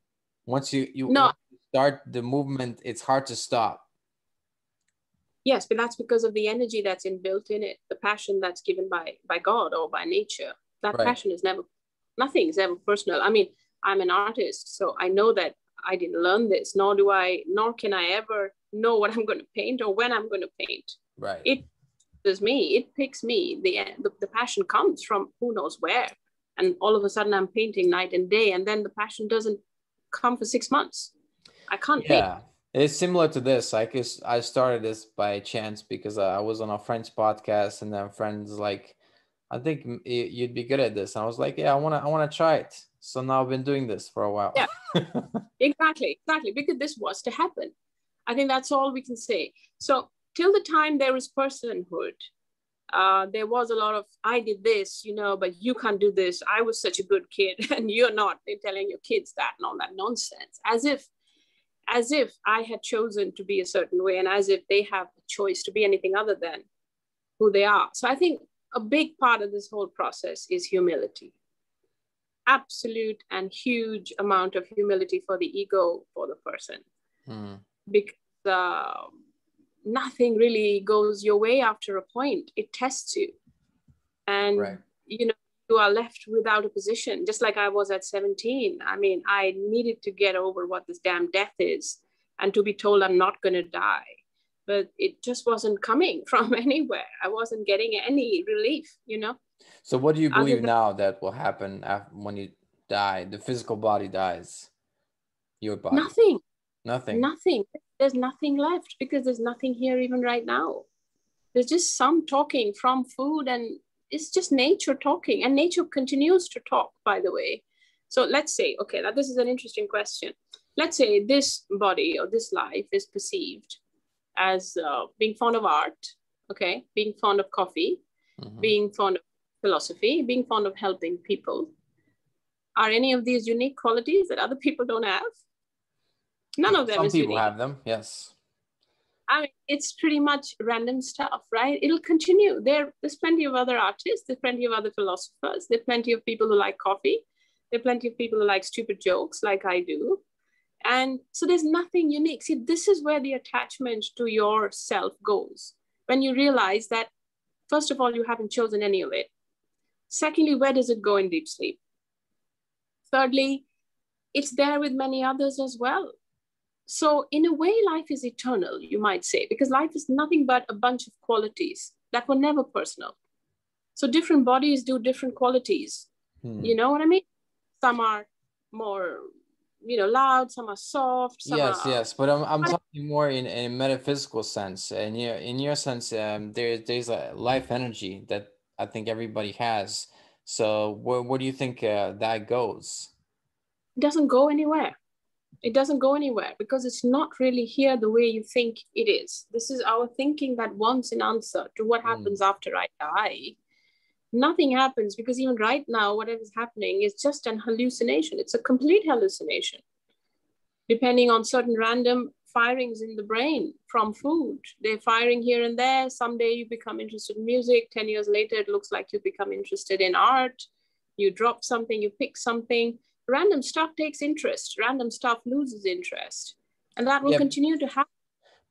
Once you you no. start the movement, it's hard to stop. Yes, but that's because of the energy that's inbuilt in it, the passion that's given by by God or by nature. That right. passion is never nothing is ever personal. I mean, I'm an artist, so I know that I didn't learn this, nor do I, nor can I ever know what I'm going to paint or when I'm going to paint. Right. It is me it picks me the, the the passion comes from who knows where and all of a sudden i'm painting night and day and then the passion doesn't come for six months i can't yeah paint. It's similar to this i guess i started this by chance because i was on a friend's podcast and then friends like i think you'd be good at this and i was like yeah i want to i want to try it So now I've been doing this for a while. Yeah, exactly, exactly. Because this was to happen. I think that's all we can say. So till the time there is personhood, uh, there was a lot of I did this, you know, but you can't do this. I was such a good kid, and you're not. They're telling your kids that and all that nonsense, as if, as if I had chosen to be a certain way, and as if they have a choice to be anything other than who they are. So I think a big part of this whole process is humility, absolute and huge amount of humility for the ego for the person, hmm. because. Uh, nothing really goes your way after a point. It tests you. And, right. you know, you are left without a position, just like I was at 17. I mean, I needed to get over what this damn death is and to be told I'm not going to die. But it just wasn't coming from anywhere. I wasn't getting any relief, you know? So, what do you believe than- now that will happen after, when you die? The physical body dies. Your body. Nothing. Nothing. Nothing there's nothing left because there's nothing here even right now. There's just some talking from food and it's just nature talking and nature continues to talk, by the way. So let's say, okay, now this is an interesting question. Let's say this body or this life is perceived as uh, being fond of art, okay, being fond of coffee, mm-hmm. being fond of philosophy, being fond of helping people. Are any of these unique qualities that other people don't have? None of them. Some people unique. have them. Yes. I mean, it's pretty much random stuff, right? It'll continue. There, there's plenty of other artists. There's plenty of other philosophers. There's plenty of people who like coffee. There are plenty of people who like stupid jokes, like I do. And so there's nothing unique. See, this is where the attachment to yourself goes. When you realize that, first of all, you haven't chosen any of it. Secondly, where does it go in deep sleep? Thirdly, it's there with many others as well. So, in a way, life is eternal, you might say, because life is nothing but a bunch of qualities that were never personal. So, different bodies do different qualities. Hmm. You know what I mean? Some are more, you know, loud, some are soft. Some yes, are... yes. But I'm, I'm talking more in, in a metaphysical sense. Your, in your sense, um, there, there's a life energy that I think everybody has. So, where, where do you think uh, that goes? It doesn't go anywhere it doesn't go anywhere because it's not really here the way you think it is. This is our thinking that wants an answer to what hmm. happens mm. after I die. Nothing happens because even right now, whatever is happening is just an hallucination. It's a complete hallucination, depending on certain random firings in the brain from food. They're firing here and there. Someday you become interested in music. 10 years later, it looks like you become interested in art. You drop something, you pick something random stuff takes interest. Random stuff loses interest. And that will continue to happen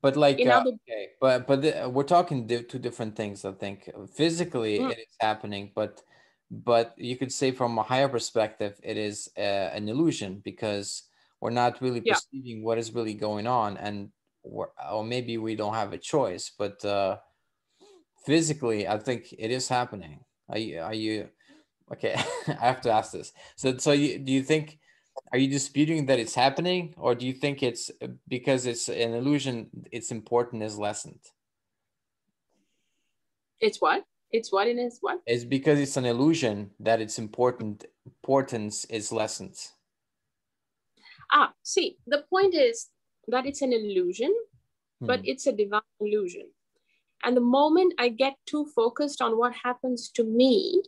but like uh, other... okay but but the, we're talking di- two different things i think. Physically mm. it is happening but but you could say from a higher perspective it is uh, an illusion because we're not really yeah. perceiving what is really going on and or maybe we don't have a choice but uh physically i think it is happening. Are you, are you Okay, I have to ask this. So, so you, do you think, are you disputing that it's happening, or do you think it's because it's an illusion, its importance is lessened? It's what? It's what it is what? It's because it's an illusion that its important importance is lessened. Ah, see, the point is that it's an illusion, hmm. but it's a divine illusion. And the moment I get too focused on what happens to me,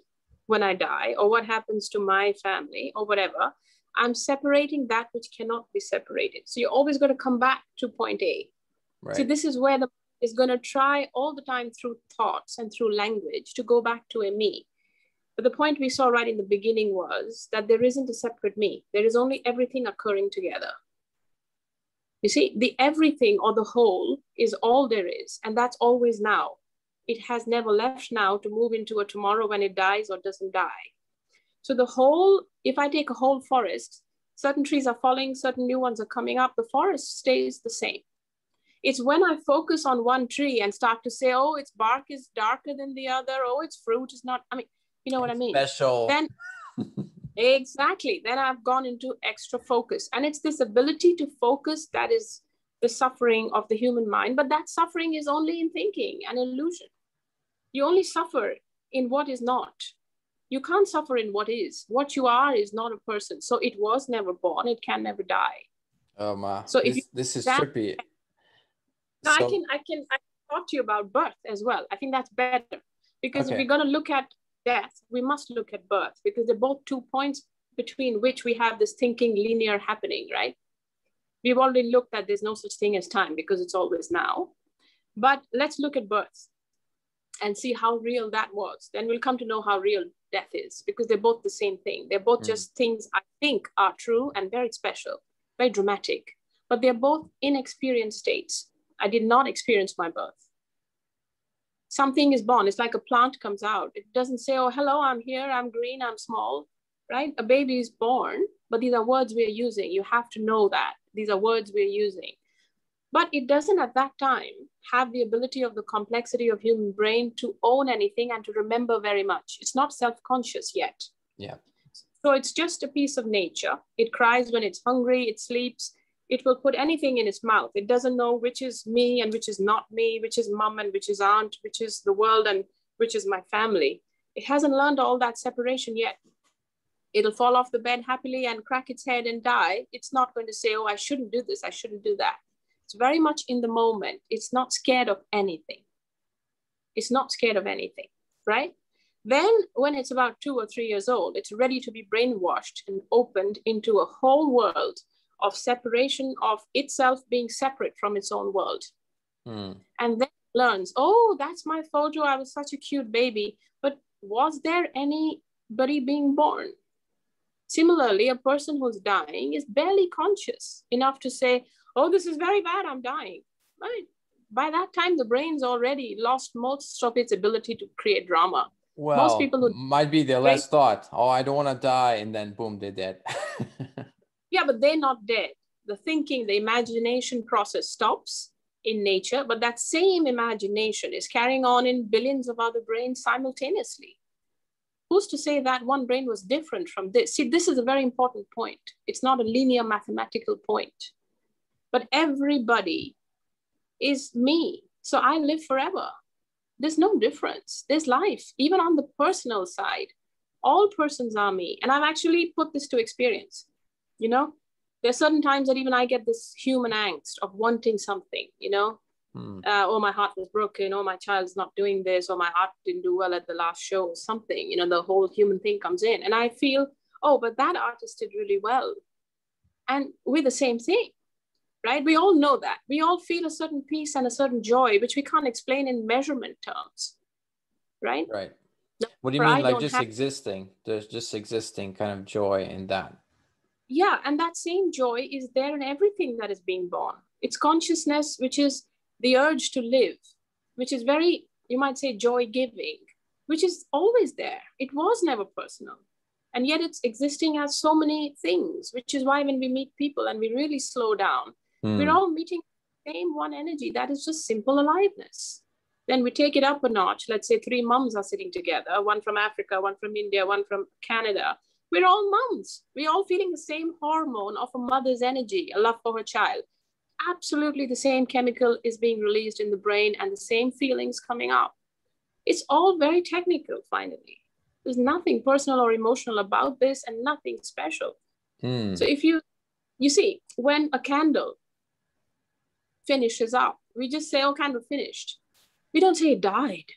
when I die or what happens to my family or whatever, I'm separating that which cannot be separated. So you're always going to come back to point A. Right. So this is where the is going to try all the time through thoughts and through language to go back to a me. But the point we saw right in the beginning was that there isn't a separate me. There is only everything occurring together. You see, the everything or the whole is all there is, and that's always now it has never left now to move into a tomorrow when it dies or doesn't die. So the whole, if I take a whole forest, certain trees are falling, certain new ones are coming up, the forest stays the same. It's when I focus on one tree and start to say, oh, its bark is darker than the other, oh, its fruit is not, I mean, you know what I mean? Special. Then exactly. Then I've gone into extra focus. And it's this ability to focus that is the suffering of the human mind, but that suffering is only in thinking, an illusion. You only suffer in what is not. you can't suffer in what is. What you are is not a person. So it was never born. It can never die. Oh my! So this, you, this is that, trippy. No, so, I can I can I can talk to you about birth as well. I think that's better because okay. if we're going to look at death, we must look at birth because they're both two points between which we have this thinking linear happening, right? We've already looked at there's no such thing as time because it's always now. But let's look at birth and see how real that was. Then we'll come to know how real death is because they're both the same thing. They're both mm. just things I think are true and very special, very dramatic, but they're both inexperienced states. I did not experience my birth. Something is born. It's like a plant comes out. It doesn't say, oh, hello, I'm here, I'm green, I'm small, right? A baby is born, but these are words we're using. You have to know that. These are words we're using. But it doesn't at that time have the ability of the complexity of human brain to own anything and to remember very much. It's not self-conscious yet. Yeah. So it's just a piece of nature. It cries when it's hungry, it sleeps, it will put anything in its mouth. It doesn't know which is me and which is not me, which is mom and which is aunt, which is the world and which is my family. It hasn't learned all that separation yet. It'll fall off the bed happily and crack its head and die. It's not going to say, oh, I shouldn't do this, I shouldn't do that. It's very much in the moment. It's not scared of anything. It's not scared of anything, right? Then, when it's about two or three years old, it's ready to be brainwashed and opened into a whole world of separation of itself being separate from its own world. Mm. And then learns, oh, that's my photo. I was such a cute baby. But was there anybody being born? Similarly, a person who's dying is barely conscious enough to say, oh, this is very bad, I'm dying. Right? By that time, the brain's already lost most of its ability to create drama. Well, most people would might be their last thought. Oh, I don't want to die, and then boom, they're dead. yeah, but they're not dead. The thinking, the imagination process stops in nature, but that same imagination is carrying on in billions of other brains simultaneously. Who's to say that one brain was different from this? See, this is a very important point. It's not a linear mathematical point but everybody is me. So I live forever. There's no difference. There's life, even on the personal side. All persons are me. And I've actually put this to experience. You know, there's certain times that even I get this human angst of wanting something, you know, mm. uh, oh, my heart was broken, oh, my child's not doing this, or my heart didn't do well at the last show, or something, you know, the whole human thing comes in. And I feel, oh, but that artist did really well. And we're the same thing right? We all know that. We all feel a certain peace and a certain joy, which we can't explain in measurement terms, right? Right. What do you mean, like just have... existing? There's just existing kind of joy in that. Yeah, and that same joy is there in everything that is being born. It's consciousness, which is the urge to live, which is very, you might say, joy giving, which is always there. It was never personal. And yet it's existing as so many things, which is why when we meet people and we really slow down, Mm. We're all meeting the same one energy. That is just simple aliveness. Then we take it up a notch. Let's say three moms are sitting together, one from Africa, one from India, one from Canada. We're all moms. We're all feeling the same hormone of a mother's energy, a love for her child. Absolutely the same chemical is being released in the brain and the same feelings coming up. It's all very technical, finally. There's nothing personal or emotional about this and nothing special. Mm. So if you you see, when a candle finishes up. We just say, oh, kind of finished. We don't say it died.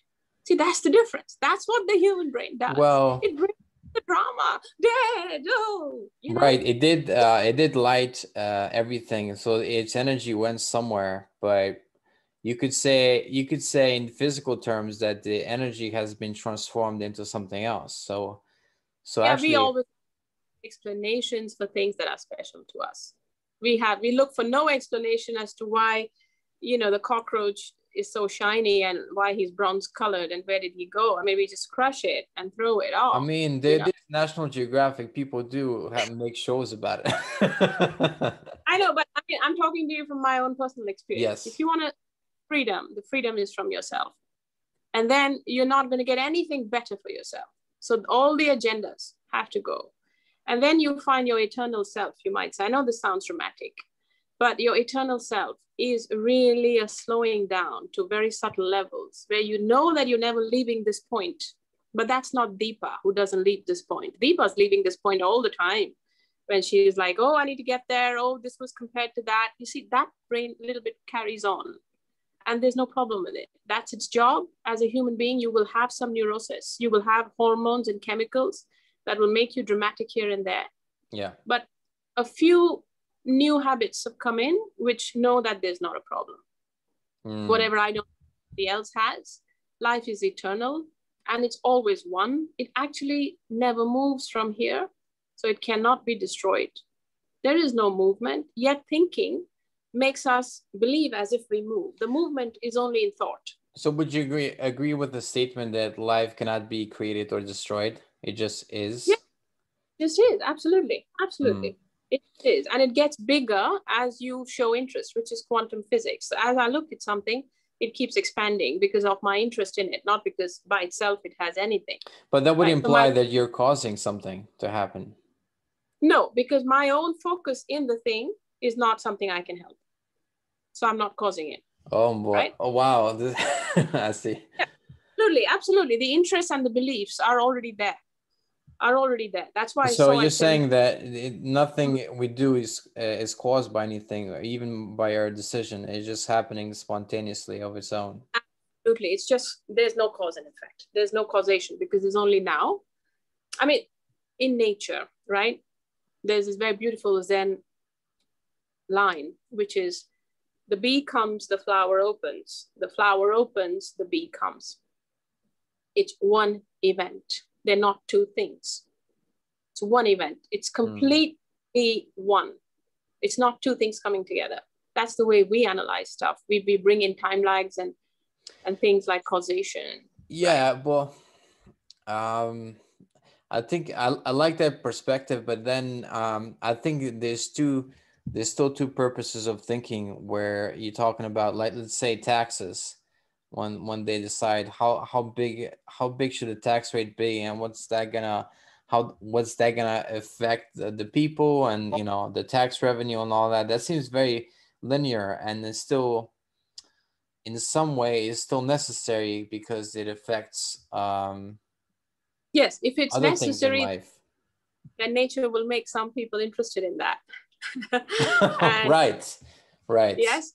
See, that's the difference. That's what the human brain does. Well, it brings the drama, dead. Oh, you know? right. It did. Uh, it did light uh, everything, so its energy went somewhere. But you could say you could say in physical terms that the energy has been transformed into something else. So, so yeah, actually, we always explanations for things that are special to us we have we look for no explanation as to why you know the cockroach is so shiny and why he's bronze colored and where did he go? I mean, we just crush it and throw it off. I mean, they, this National Geographic people do have make shows about it. I know, but I mean, I'm talking to you from my own personal experience. Yes. If you want to freedom, the freedom is from yourself, and then you're not going to get anything better for yourself. So all the agendas have to go. And then you find your eternal self, you might say. I know this sounds dramatic, but your eternal self is really a slowing down to very subtle levels where you know that you're never leaving this point. But that's not Deepa, who doesn't leave this point. Deepa's leaving this point all the time when she's like, oh, I need to get there. Oh, this was compared to that. You see, that brain a little bit carries on and there's no problem with it. That's its job. As a human being, you will have some neurosis. You will have hormones and chemicals that will make you dramatic here and there. Yeah. But a few new habits have come in which know that there's not a problem. Mm. Whatever I know the else has, life is eternal and it's always one. It actually never moves from here, so it cannot be destroyed. There is no movement, yet thinking makes us believe as if we move. The movement is only in thought. So would you agree agree with the statement that life cannot be created or destroyed? It just is. Yeah, just is absolutely, absolutely. Mm. It is, and it gets bigger as you show interest, which is quantum physics. As I look at something, it keeps expanding because of my interest in it, not because by itself it has anything. But that would right? imply so my, that you're causing something to happen. No, because my own focus in the thing is not something I can help. So I'm not causing it. Oh boy. Right? Oh wow. I see. Yeah, absolutely, absolutely. The interests and the beliefs are already there are already there. That's why. So, you're saying that it, nothing we do is uh, is caused by anything, even by our decision. It's just happening spontaneously of its own. Absolutely, it's just there's no cause and effect. There's no causation because it's only now. I mean, in nature, right? There's this very beautiful Zen line, which is the bee comes, the flower opens. The flower opens, the bee comes. It's one event they're not two things. It's one event. It's hmm. completely mm. one. It's not two things coming together. That's the way we analyze stuff. We, we bring in time lags and and things like causation. Yeah, well, um, I think I, I like that perspective, but then um, I think there's two there's still two purposes of thinking where you're talking about like let's say taxes when when they decide how how big how big should the tax rate be and what's that gonna how what's that gonna affect the, the people and you know the tax revenue and all that. That seems very linear and it's still in some way is still necessary because it affects um yes if it's necessary then nature will make some people interested in that. Right right. Yes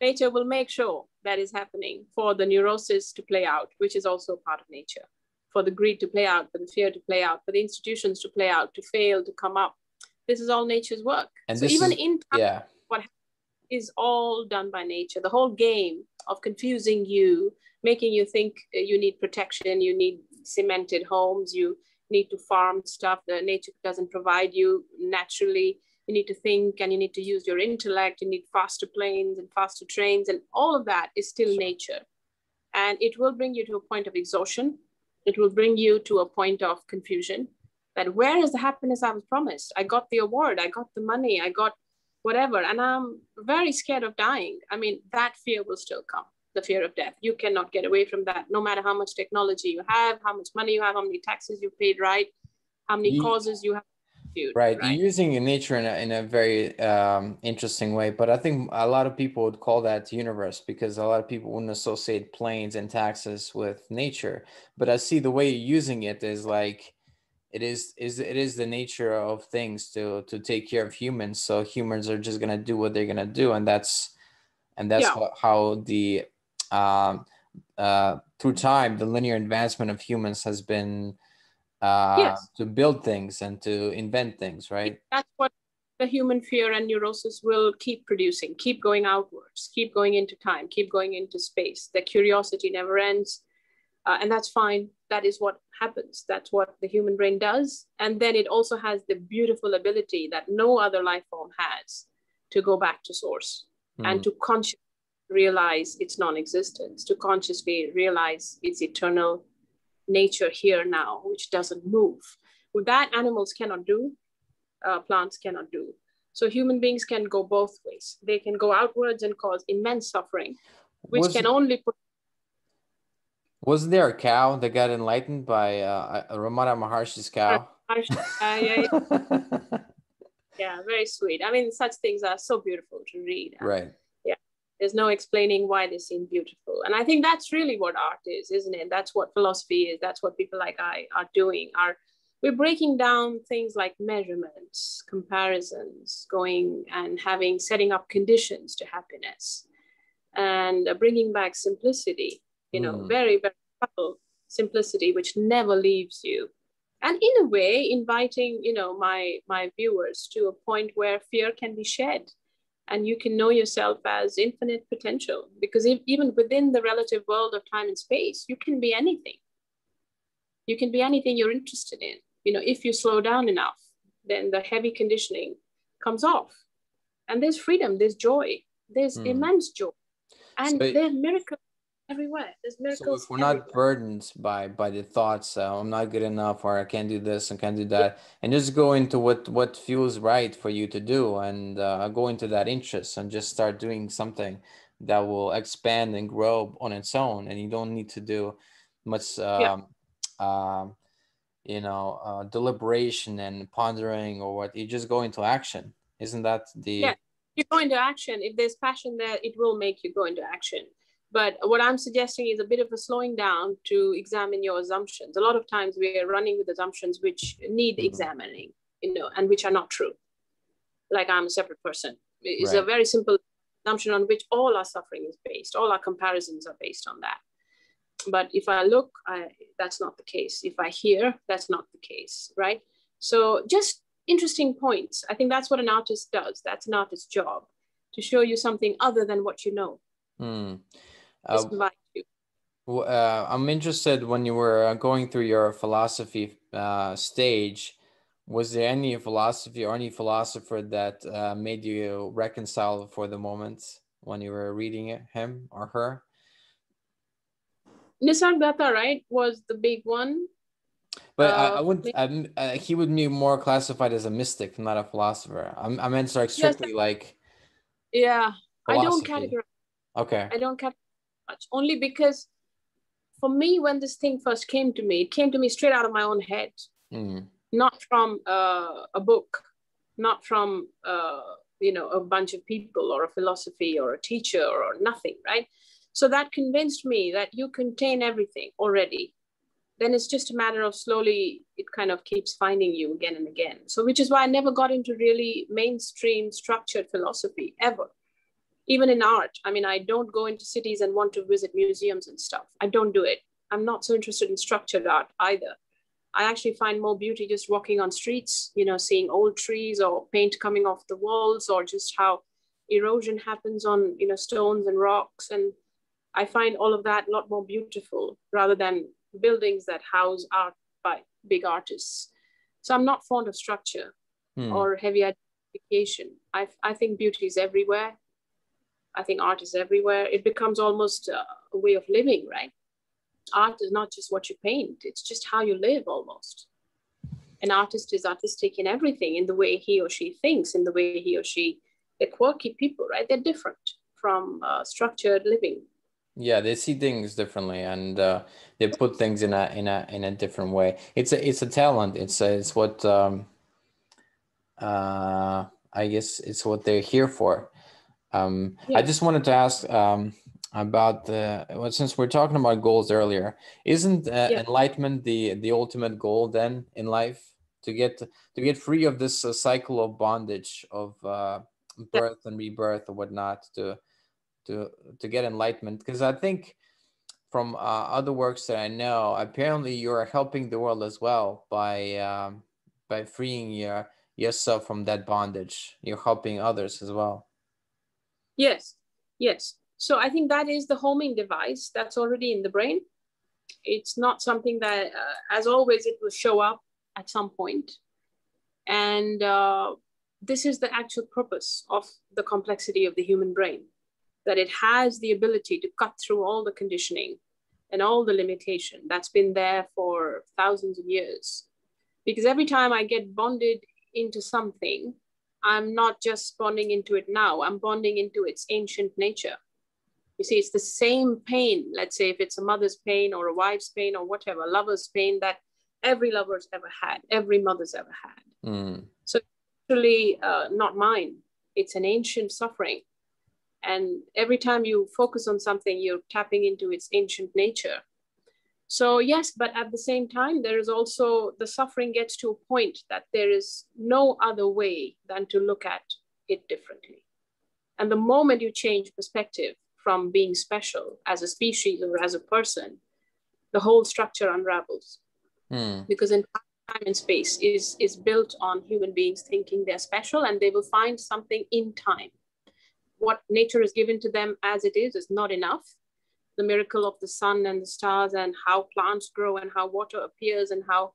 nature will make sure that is happening for the neurosis to play out, which is also part of nature, for the greed to play out, for the fear to play out, for the institutions to play out, to fail, to come up. This is all nature's work. And so even is, in time, yeah. what is all done by nature, the whole game of confusing you, making you think you need protection, you need cemented homes, you need to farm stuff that nature doesn't provide you naturally you need to think and you need to use your intellect you need faster planes and faster trains and all of that is still nature. And it will bring you to a point of exhaustion. It will bring you to a point of confusion. That where is the happiness i was promised? I got the award i got the money i got whatever and i'm very scared of dying. I mean that fear will still come the fear of death. You cannot get away from that no matter how much technology you have how much money you have how many taxes you paid right? How many causes you have right. right. You're using nature in a, in a very um, interesting way, but I think a lot of people would call that universe because a lot of people wouldn't associate planes and taxes with nature. But I see the way you're using it is like it is is it is the nature of things to to take care of humans. So humans are just gonna do what they're gonna do, and that's and that's yeah. how the um, uh, through time the linear advancement of humans has been uh, yes. to build things and to invent things, right? That's what the human fear and neurosis will keep producing, keep going outwards, keep going into time, keep going into space. The curiosity never ends. Uh, and that's fine. That is what happens. That's what the human brain does. And then it also has the beautiful ability that no other life form has to go back to source mm. and to consciously realize its non existence, to consciously realize its eternal nature here now, which doesn't move. With that, animals cannot do, uh, plants cannot do. So human beings can go both ways. They can go outwards and cause immense suffering, which was, can only put. Was there a cow that got enlightened by uh, Ramana Maharshi's cow? Uh, yeah, yeah. yeah, very sweet. I mean, such things are so beautiful to read. Right. There's no explaining why they seem beautiful. And I think that's really what art is, isn't it? That's what philosophy is. That's what people like I are doing. Are we're breaking down things like measurements, comparisons, going and having setting up conditions to happiness, and uh, bringing back simplicity. You know, mm. very very subtle simplicity, which never leaves you and in a way inviting you know my my viewers to a point where fear can be shed and you can know yourself as infinite potential because if, even within the relative world of time and space you can be anything. You can be anything you're interested in. You know if you slow down enough then the heavy conditioning comes off. And there's freedom there's joy there's mm. immense joy. And so, there's miracles everywhere. There's miracles. So if we're everywhere. not burdened by by the thoughts, uh, I'm not good enough, or I can't do this and can't do that, yeah. and just go into what what feels right for you to do, and uh, go into that interest, and just start doing something that will expand and grow on its own, and you don't need to do much. Um, yeah. um, you know, uh, deliberation and pondering, or what you just go into action. Isn't that the? Yeah, you go into action. If there's passion there, it will make you go into action but what I'm suggesting is a bit of a slowing down to examine your assumptions. A lot of times we are running with assumptions which need mm-hmm. examining, you know, and which are not true. Like I'm a separate person. It's right. a very simple assumption on which all our suffering is based. All our comparisons are based on that. But if I look, I, that's not the case. If I hear, that's not the case, right? So just interesting points. I think that's what an artist does. That's an artist's job to show you something other than what you know. Mm. Uh, uh, I'm interested when you were uh, going through your philosophy uh, stage. Was there any philosophy or any philosopher that uh, made you reconcile for the moment when you were reading it, him or her? Nisargadatta, right, was the big one. But uh, I, I would, uh, he would be more classified as a mystic, not a philosopher. I'm, I meant like strictly yes, like. Yeah, philosophy. I don't categorize. Okay. I don't categorize much. Only because for me when this thing first came to me it came to me straight out of my own head. Mm. not from uh, a book not from uh, you know a bunch of people or a philosophy or a teacher or nothing right? So that convinced me that you contain everything already. Then it's just a matter of slowly it kind of keeps finding you again and again. So which is why i never got into really mainstream structured philosophy ever even in art i mean i don't go into cities and want to visit museums and stuff. I don't do it. I'm not so interested in structured art either. I actually find more beauty just walking on streets you know seeing old trees or paint coming off the walls or just how erosion happens on you know stones and rocks. And i find all of that a lot more beautiful rather than buildings that house art by big artists. So i'm not fond of structure hmm. or heavy identification I, I think beauty is everywhere I think art is everywhere. It becomes almost a way of living, right? Art is not just what you paint, it's just how you live almost. An artist is artistic in everything, in the way he or she thinks, in the way he or she, they're quirky people, right? They're different from uh, structured living. Yeah, they see things differently, and uh, they put things in a in a in a different way. It's a it's a talent. It's a, it's what um, uh, I guess it's what they're here for um, yeah. I just wanted to ask um, about the well, since we're talking about goals earlier, isn't uh, yeah. enlightenment the the ultimate goal then in life to get to get free of this uh, cycle of bondage of uh, birth and rebirth or whatnot to to to get enlightenment? Because I think from uh, other works that I know, apparently you're helping the world as well by um, by freeing your yourself from that bondage. You're helping others as well. Yes, yes. So I think that is the homing device that's already in the brain. It's not something that, uh, as always, it will show up at some point. And uh, this is the actual purpose of the complexity of the human brain that it has the ability to cut through all the conditioning and all the limitation that's been there for thousands of years. Because every time I get bonded into something, I'm not just bonding into it now, I'm bonding into its ancient nature. You see, it's the same pain. Let's say if it's a mother's pain or a wife's pain or whatever, lover's pain that every lover's ever had, every mother's ever had. Mm. So, actually, uh, not mine. It's an ancient suffering. And every time you focus on something, you're tapping into its ancient nature. So, yes, but at the same time, there is also the suffering gets to a point that there is no other way than to look at it differently. And the moment you change perspective from being special as a species or as a person, the whole structure unravels. Mm. Because in time and space is, is built on human beings thinking they're special and they will find something in time. What nature has given to them as it is is not enough. The miracle of the sun and the stars and how plants grow and how water appears and how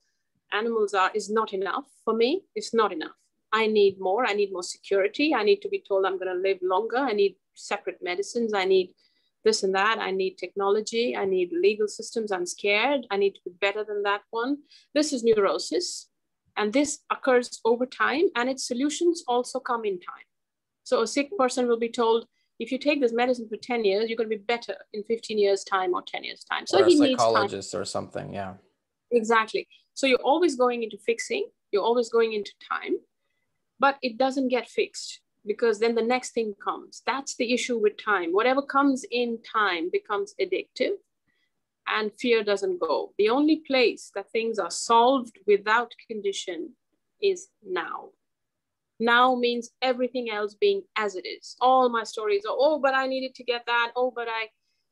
animals are is not enough for me. It's not enough. I need more. I need more security. I need to be told I'm going to live longer. I need separate medicines. I need this and that. I need technology. I need legal systems. I'm scared. I need to be better than that one. This is neurosis. And this occurs over time, and its solutions also come in time. So a sick person will be told, if you take this medicine for 10 years, you're going to be better in 15 years' time or 10 years' time. So or he needs psychologist or something. Yeah. Exactly. So you're always going into fixing, you're always going into time but it doesn't get fixed because then the next thing comes. That's the issue with time. Whatever comes in time becomes addictive and fear doesn't go. The only place that things are solved without condition is now. Now means everything else being as it is. All my stories are, oh, but I needed to get that. Oh, but I,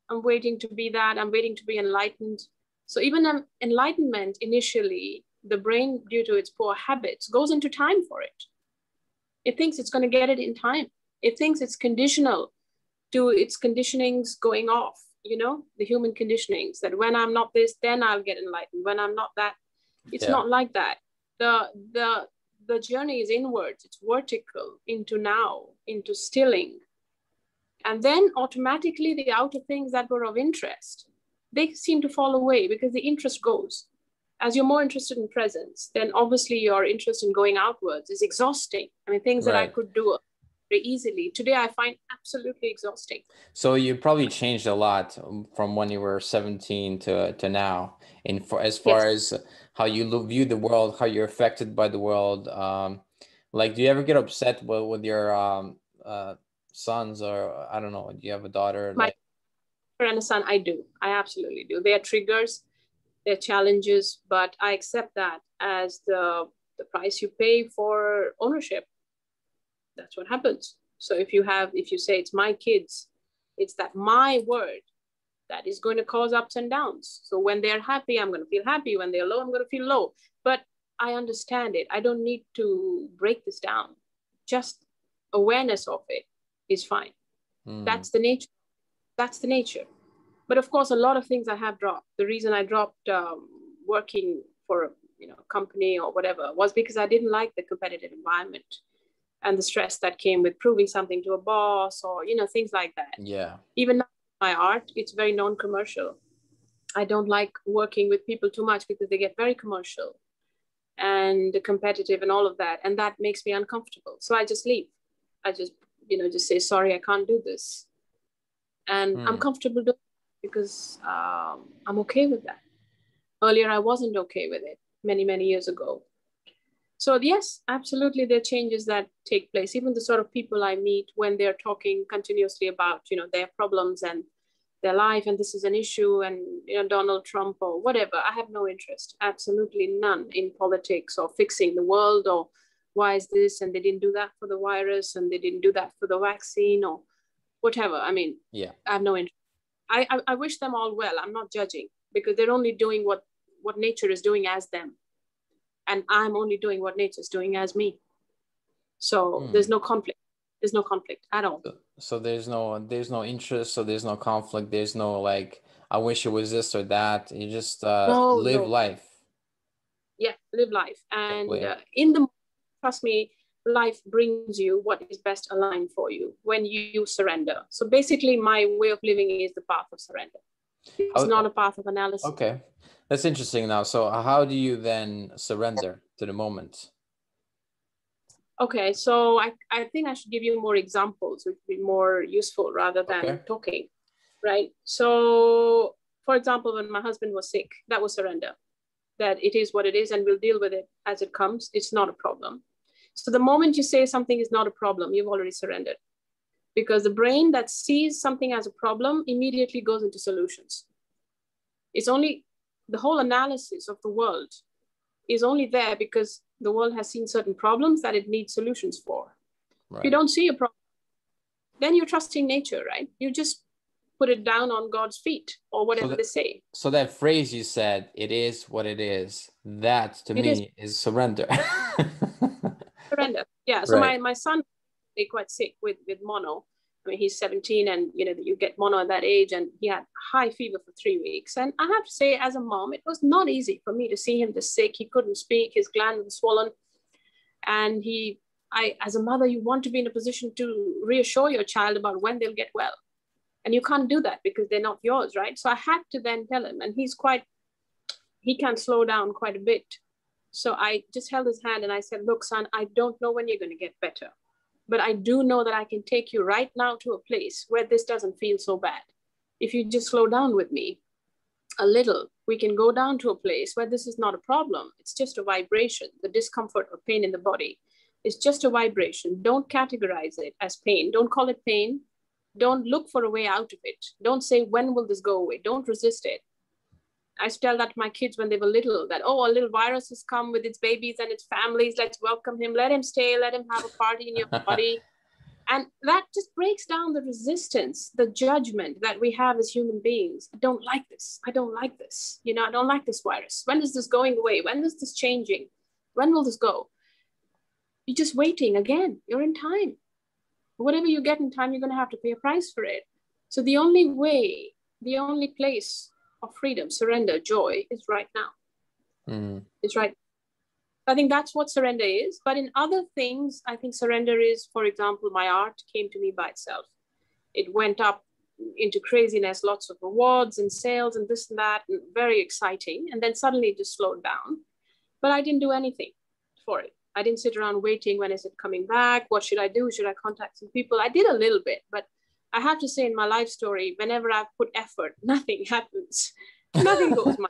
I'm waiting to be that. I'm waiting to be enlightened. So even enlightenment initially, the brain, due to its poor habits, goes into time for it it thinks it's going to get it in time. It thinks it's conditional to its conditionings going off, you know, the human conditionings that when I'm not this, then I'll get enlightened. When I'm not that, it's yeah. not like that. The the the journey is inwards, it's vertical into now, into stilling. And then automatically the outer things that were of interest, they seem to fall away because the interest goes as you're more interested in presence, then obviously your interest in going outwards is exhausting. I mean, things right. that I could do very easily today, I find absolutely exhausting. So you probably changed a lot from when you were 17 to, to now, in for as far yes. as how you look, view the world, how you're affected by the world. Um, like, do you ever get upset with, with your um, uh, sons, or I don't know, do you have a daughter? My and a son, I do. I absolutely do. They are triggers their challenges, but I accept that as the, the price you pay for ownership. That's what happens. So if you have, if you say it's my kids, it's that my word that is going to cause ups and downs. So when they're happy, I'm going to feel happy. When they're low, I'm going to feel low. But I understand it. I don't need to break this down. Just awareness of it is fine. Mm. That's the nature. That's the nature. But of course, a lot of things I have dropped. The reason I dropped um, working for a you know company or whatever was because I didn't like the competitive environment and the stress that came with proving something to a boss or you know things like that. Yeah. Even my art, it's very non-commercial. I don't like working with people too much because they get very commercial and competitive and all of that, and that makes me uncomfortable. So I just leave. I just you know just say sorry, I can't do this, and mm. I'm comfortable doing because um, I'm okay with that. Earlier, I wasn't okay with it many, many years ago. So, yes, absolutely, there are changes that take place. Even the sort of people I meet when they're talking continuously about, you know, their problems and their life, and this is an issue, and you know, Donald Trump or whatever. I have no interest, absolutely none, in politics or fixing the world or why is this and they didn't do that for the virus and they didn't do that for the vaccine or whatever. I mean, yeah, I have no interest. I, I, I wish them all well. I'm not judging because they're only doing what what nature is doing as them, and I'm only doing what nature is doing as me. So hmm. there's no conflict. There's no conflict at all. So, so there's no there's no interest. So there's no conflict. There's no like I wish it was this or that. You just uh, no, live no. life. Yeah, live life, and uh, in the trust me, life brings you what is best aligned for you when you surrender. So basically, my way of living is the path of surrender. It's not a path of analysis. Okay, that's interesting. Now, so how do you then surrender to the moment? Okay, so I, I think I should give you more examples, which would be more useful rather than okay. talking, right? So, for example, when my husband was sick, that was surrender. That it is what it is, and we'll deal with it as it comes. It's not a problem so the moment you say something is not a problem, you've already surrendered. because the brain that sees something as a problem immediately goes into solutions. It's only the whole analysis of the world is only there because the world has seen certain problems that it needs solutions for. Right. If you don't see a problem, then you're trusting nature, right? You just put it down on God's feet or whatever so that, they say. So that phrase you said, it is what it is, that to it me is, is surrender. surrender. Yeah. So right. my, my son be quite sick with, with mono. I mean, he's 17 and, you know, that you get mono at that age and he had high fever for three weeks. And I have to say, as a mom, it was not easy for me to see him this sick. He couldn't speak, his gland was swollen. And he, I, as a mother, you want to be in a position to reassure your child about when they'll get well. And you can't do that because they're not yours, right? So I had to then tell him, and he's quite, he can slow down quite a bit. So I just held his hand and I said, Look, son, I don't know when you're going to get better but I do know that I can take you right now to a place where this doesn't feel so bad. If you just slow down with me a little, we can go down to a place where this is not a problem. It's just a vibration. The discomfort or pain in the body is just a vibration. Don't categorize it as pain. Don't call it pain. Don't look for a way out of it. Don't say, when will this go away? Don't resist it. I used to tell that to my kids when they were little that, oh, a little virus has come with its babies and its families. Let's welcome him. Let him stay. Let him have a party in your body. and that just breaks down the resistance, the judgment that we have as human beings. I don't like this. I don't like this. You know, I don't like this virus. When is this going away? When is this changing? When will this go? You're just waiting again. You're in time. Whatever you get in time, you're going to have to pay a price for it. So the only way, the only place of freedom, surrender, joy is right now. Mm. It's right. I think that's what surrender is. But in other things, I think surrender is, for example, my art came to me by itself. It went up into craziness, lots of awards and sales and this and that, and very exciting. And then suddenly it just slowed down. But I didn't do anything for it. I didn't sit around waiting when is it coming back? What should I do? Should I contact some people? I did a little bit, but I have to say in my life story, whenever I've put effort, nothing happens. Nothing goes my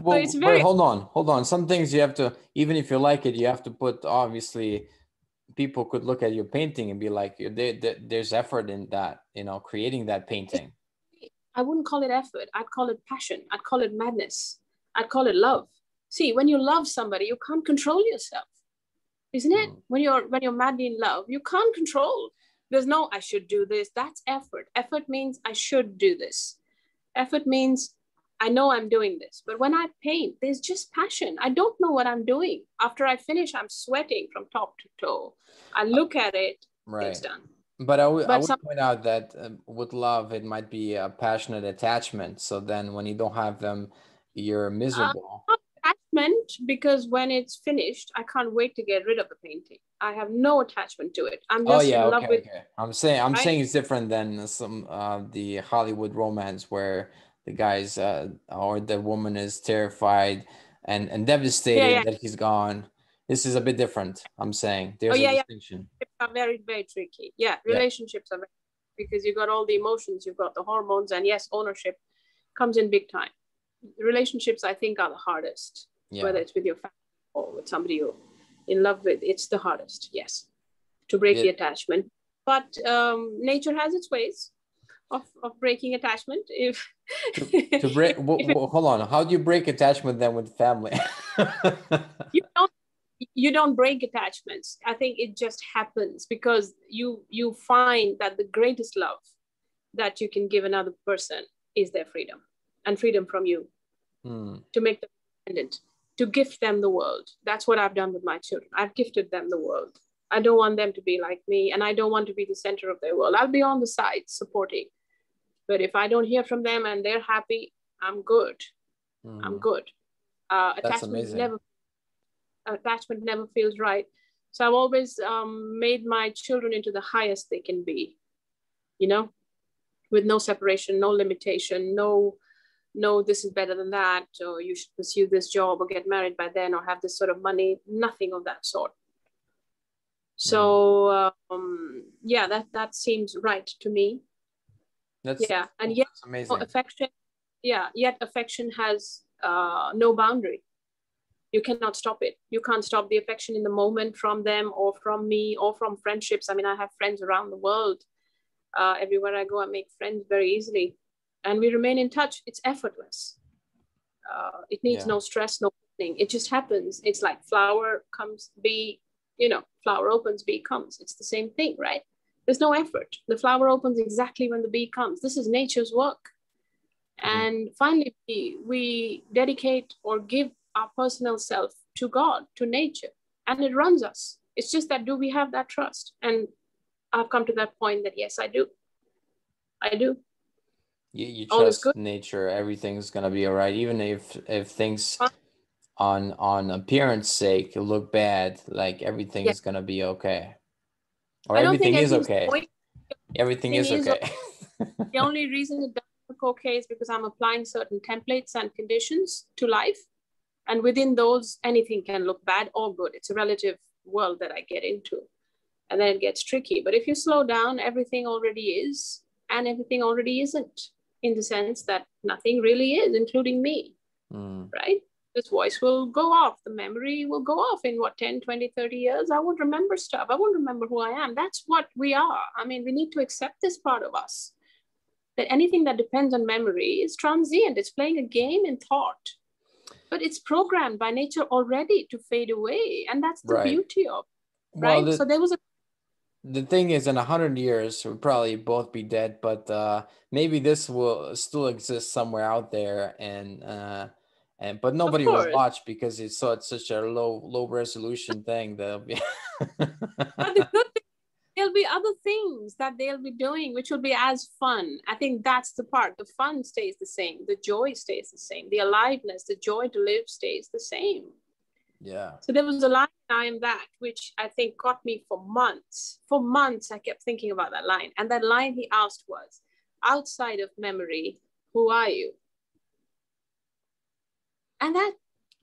well, so it's very... hold on, hold on. Some things you have to, even if you like it, you have to put. Obviously, people could look at your painting and be like, there, there, "There's effort in that," you know, creating that painting. I wouldn't call it effort. I'd call it passion. I'd call it madness. I'd call it love. See, when you love somebody, you can't control yourself, isn't it? Mm. When you're when you're madly in love, you can't control. There's no, I should do this. That's effort. Effort means I should do this. Effort means I know I'm doing this. But when I paint, there's just passion. I don't know what I'm doing. After I finish, I'm sweating from top to toe. I look at it, right. it's done. But I, w- but I would some- point out that um, with love, it might be a passionate attachment. So then when you don't have them, you're miserable. Uh, attachment because when it's finished, I can't wait to get rid of the painting. I have no attachment to it. I'm oh, just oh, yeah, in love okay, with. Okay. I'm saying I'm right? saying it's different than some uh, the Hollywood romance where the guys uh, or the woman is terrified and and devastated yeah, yeah. that he's gone. This is a bit different. I'm saying there's oh, yeah, a distinction. Yeah. Are very very tricky. Yeah, relationships are very, because you've got all the emotions, you've got the hormones, and yes, ownership comes in big time. Relationships, I think, are the hardest. Whether it's with your family or with somebody you're in love with, it's the hardest. Yes, to break the attachment. But um, nature has its ways of, of breaking attachment if to, to break hold on how do you break attachment then with family you don't you don't break attachments i think it just happens because you you find that the greatest love that you can give another person is their freedom and freedom from you mm. to make them independent to gift them the world that's what i've done with my children i've gifted them the world I don't want them to be like me, and I don't want to be the center of their world. I'll be on the side supporting, but if I don't hear from them and they're happy, I'm good. Mm. I'm good. Uh, attachment never attachment never feels right. So I've always um, made my children into the highest they can be, you know, with no separation, no limitation, no, no, this is better than that, or you should pursue this job or get married by then or have this sort of money, nothing of that sort. So um, yeah, that that seems right to me. That's yeah, and yet amazing. affection, yeah, yet affection has uh, no boundary. You cannot stop it. You can't stop the affection in the moment from them or from me or from friendships. I mean, I have friends around the world Uh, everywhere I go, I make friends very easily, and we remain in touch. It's effortless. Uh, it needs yeah. no stress, no thing. It just happens. It's like flower comes, bee, you know, flower opens, bee comes. It's the same thing, right? There's no effort. The flower opens exactly when the bee comes. This is nature's work. Mm-hmm. And finally, we, we dedicate or give our personal self to God, to nature, and it runs us. It's just that do we have that trust? And I've come to that point that yes, I do. I do. You, you oh, trust nature. Everything's gonna be all right, even if if things on on appearance sake look bad. Like everything yeah. is gonna be okay, or everything is okay. Point, everything is okay. the only reason it doesn't look okay is because I'm applying certain templates and conditions to life, and within those, anything can look bad or good. It's a relative world that I get into, and then it gets tricky. But if you slow down, everything already is, and everything already isn't, in the sense that nothing really is, including me, mm. right? this voice will go off. The memory will go off in what 10 20 30 years? I won't remember stuff. I won't remember who i am. That's what we are. I mean we need to accept this part of us that anything that depends on memory is transient. It's playing a game in thought. But it's programmed by nature already to fade away and that's the right. beauty of right? well, the, so there was a the thing is in a hundred years we'll probably both be dead but uh maybe this will still exist somewhere out there and uh and but nobody will watch because it's so it's such a low low resolution thing. There'll be there'll be other things that they'll be doing which will be as fun. I think that's the part. The fun stays the same. The joy stays the same. The aliveness, the joy to live stays the same. Yeah. So there was a line, I am that, which I think caught me for months. For months, I kept thinking about that line. And that line he asked was, outside of memory, who are you? And that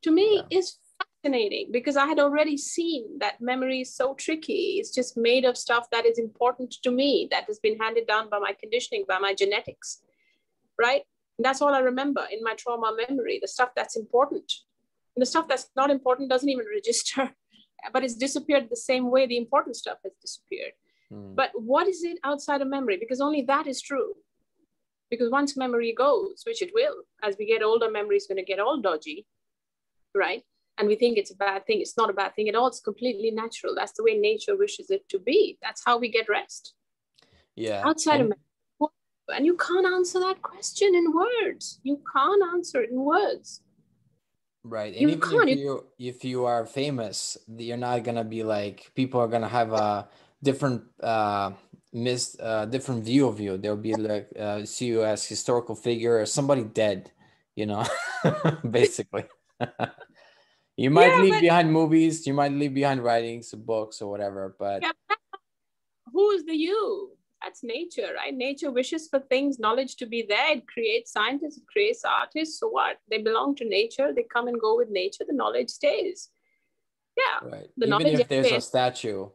to me yeah. is fascinating because I had already seen that memory is so tricky. It's just made of stuff that is important to me, that has been handed down by my conditioning, by my genetics, right? And that's all I remember in my trauma memory, the stuff that's important. And the stuff that's not important doesn't even register, but it's disappeared the same way the important stuff has disappeared. Mm. But what is it outside of memory? Because only that is true. Because once memory goes, which it will, as we get older, memory is going to get all dodgy, right? And we think it's a bad thing. It's not a bad thing at all. It's completely natural. That's the way nature wishes it to be. That's how we get rest. Yeah. Outside and- of memory. And you can't answer that question in words. You can't answer it in words. Right. And you even can't. if you if you are famous, you're not gonna be like people are gonna have a different uh missed a uh, different view of you. They'll be like uh, see you as historical figure or somebody dead, you know, basically. you might yeah, leave but, behind movies, you might leave behind writings, books, or whatever. But yeah, who's the you? That's nature, right? Nature wishes for things, knowledge to be there. It creates scientists, it creates artists. So what? They belong to nature. They come and go with nature. The knowledge stays. Yeah. Right. The Even if there's a statue,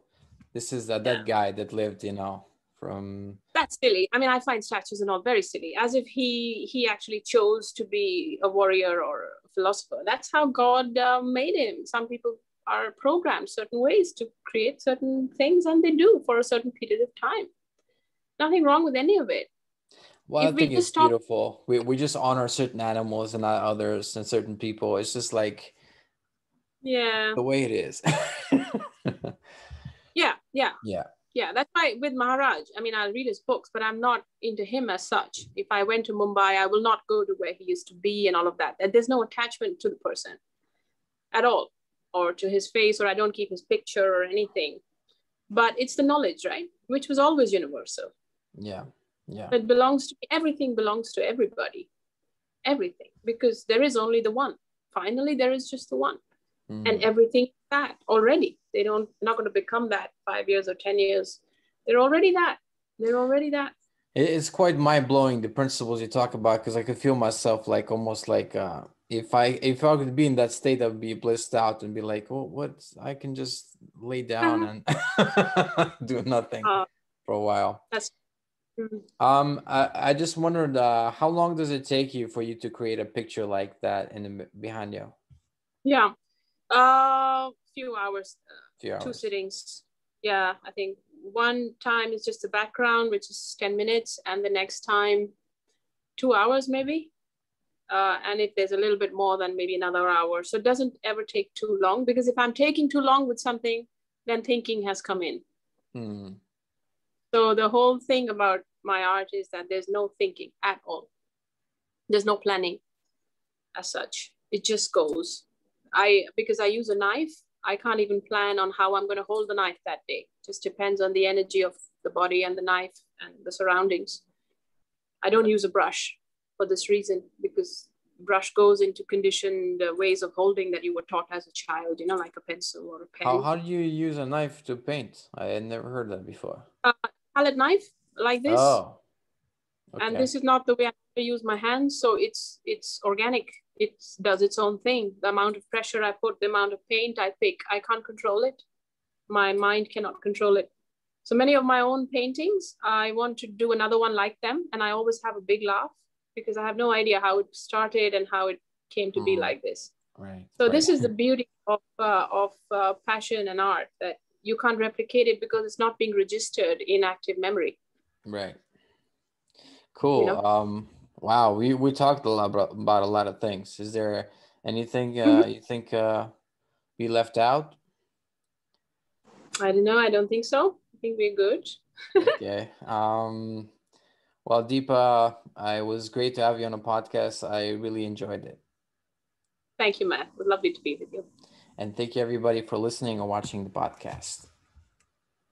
this is a dead yeah. guy that lived, you know, from that's silly i mean i find statues and all very silly as if he he actually chose to be a warrior or a philosopher that's how god uh, made him some people are programmed certain ways to create certain things and they do for a certain period of time nothing wrong with any of it. Well if i think it's beautiful. We, we just honor certain animals and not others and certain people. It's just like yeah. the way it is. Yeah yeah. Yeah. Yeah that's why with maharaj i mean i'll read his books but i'm not into him as such. If i went to mumbai i will not go to where he used to be and all of that. There's no attachment to the person at all or to his face or i don't keep his picture or anything. But it's the knowledge right? Which was always universal yeah yeah. It belongs to everything belongs to everybody. Everything because there is only the one. Finally there is just the one. Mm. and everything that already. They don't not going to become that five years or ten years. They're already that. They're already that. It's quite mind-blowing the principles you talk about because i could feel myself like almost like uh if i if i could be in that state i'd be blissed out and be like oh what? I can just lay down and do nothing uh, for a while. that's. Um I, I just wondered uh how long does it take you for you to create a picture like that in the behind you yeah uh few hours, uh, few hours. two sittings. Yeah, I think one time is just the background, which is 10 minutes, and the next time, two hours maybe. Uh, and if there's a little bit more, then maybe another hour. So it doesn't ever take too long because if I'm taking too long with something, then thinking has come in. Hmm. So the whole thing about my art is that there's no thinking at all. There's no planning as such. It just goes. I because I use a knife, I can't even plan on how I'm going to hold the knife that day. It just depends on the energy of the body and the knife and the surroundings. I don't use a brush for this reason because brush goes into conditioned ways of holding that you were taught as a child, you know, like a pencil or a pen. How, how do you use a knife to paint? I had never heard that before. Uh, palette knife like this. Oh. Okay. And this is not the way I use my hands. So it's it's organic. It does its own thing. The amount of pressure I put, the amount of paint I pick, I can't control it. My mind cannot control it. So many of my own paintings, I want to do another one like them. And I always have a big laugh because I have no idea how it started and how it came to mm. be like this. Right. So right. this is the beauty of uh, of uh, passion and art that you can't replicate it because it's not being registered in active memory. Right. Cool. You know? Um. Wow. We we talked a lot about, about a lot of things. Is there anything uh, mm-hmm. you think uh, we left out? I don't know. I don't think so. I think we're good. okay. Um. Well, Deepa, it was great to have you on a podcast. I really enjoyed it. Thank you, Matt. It was lovely to be with you. And thank you, everybody, for listening or watching the podcast.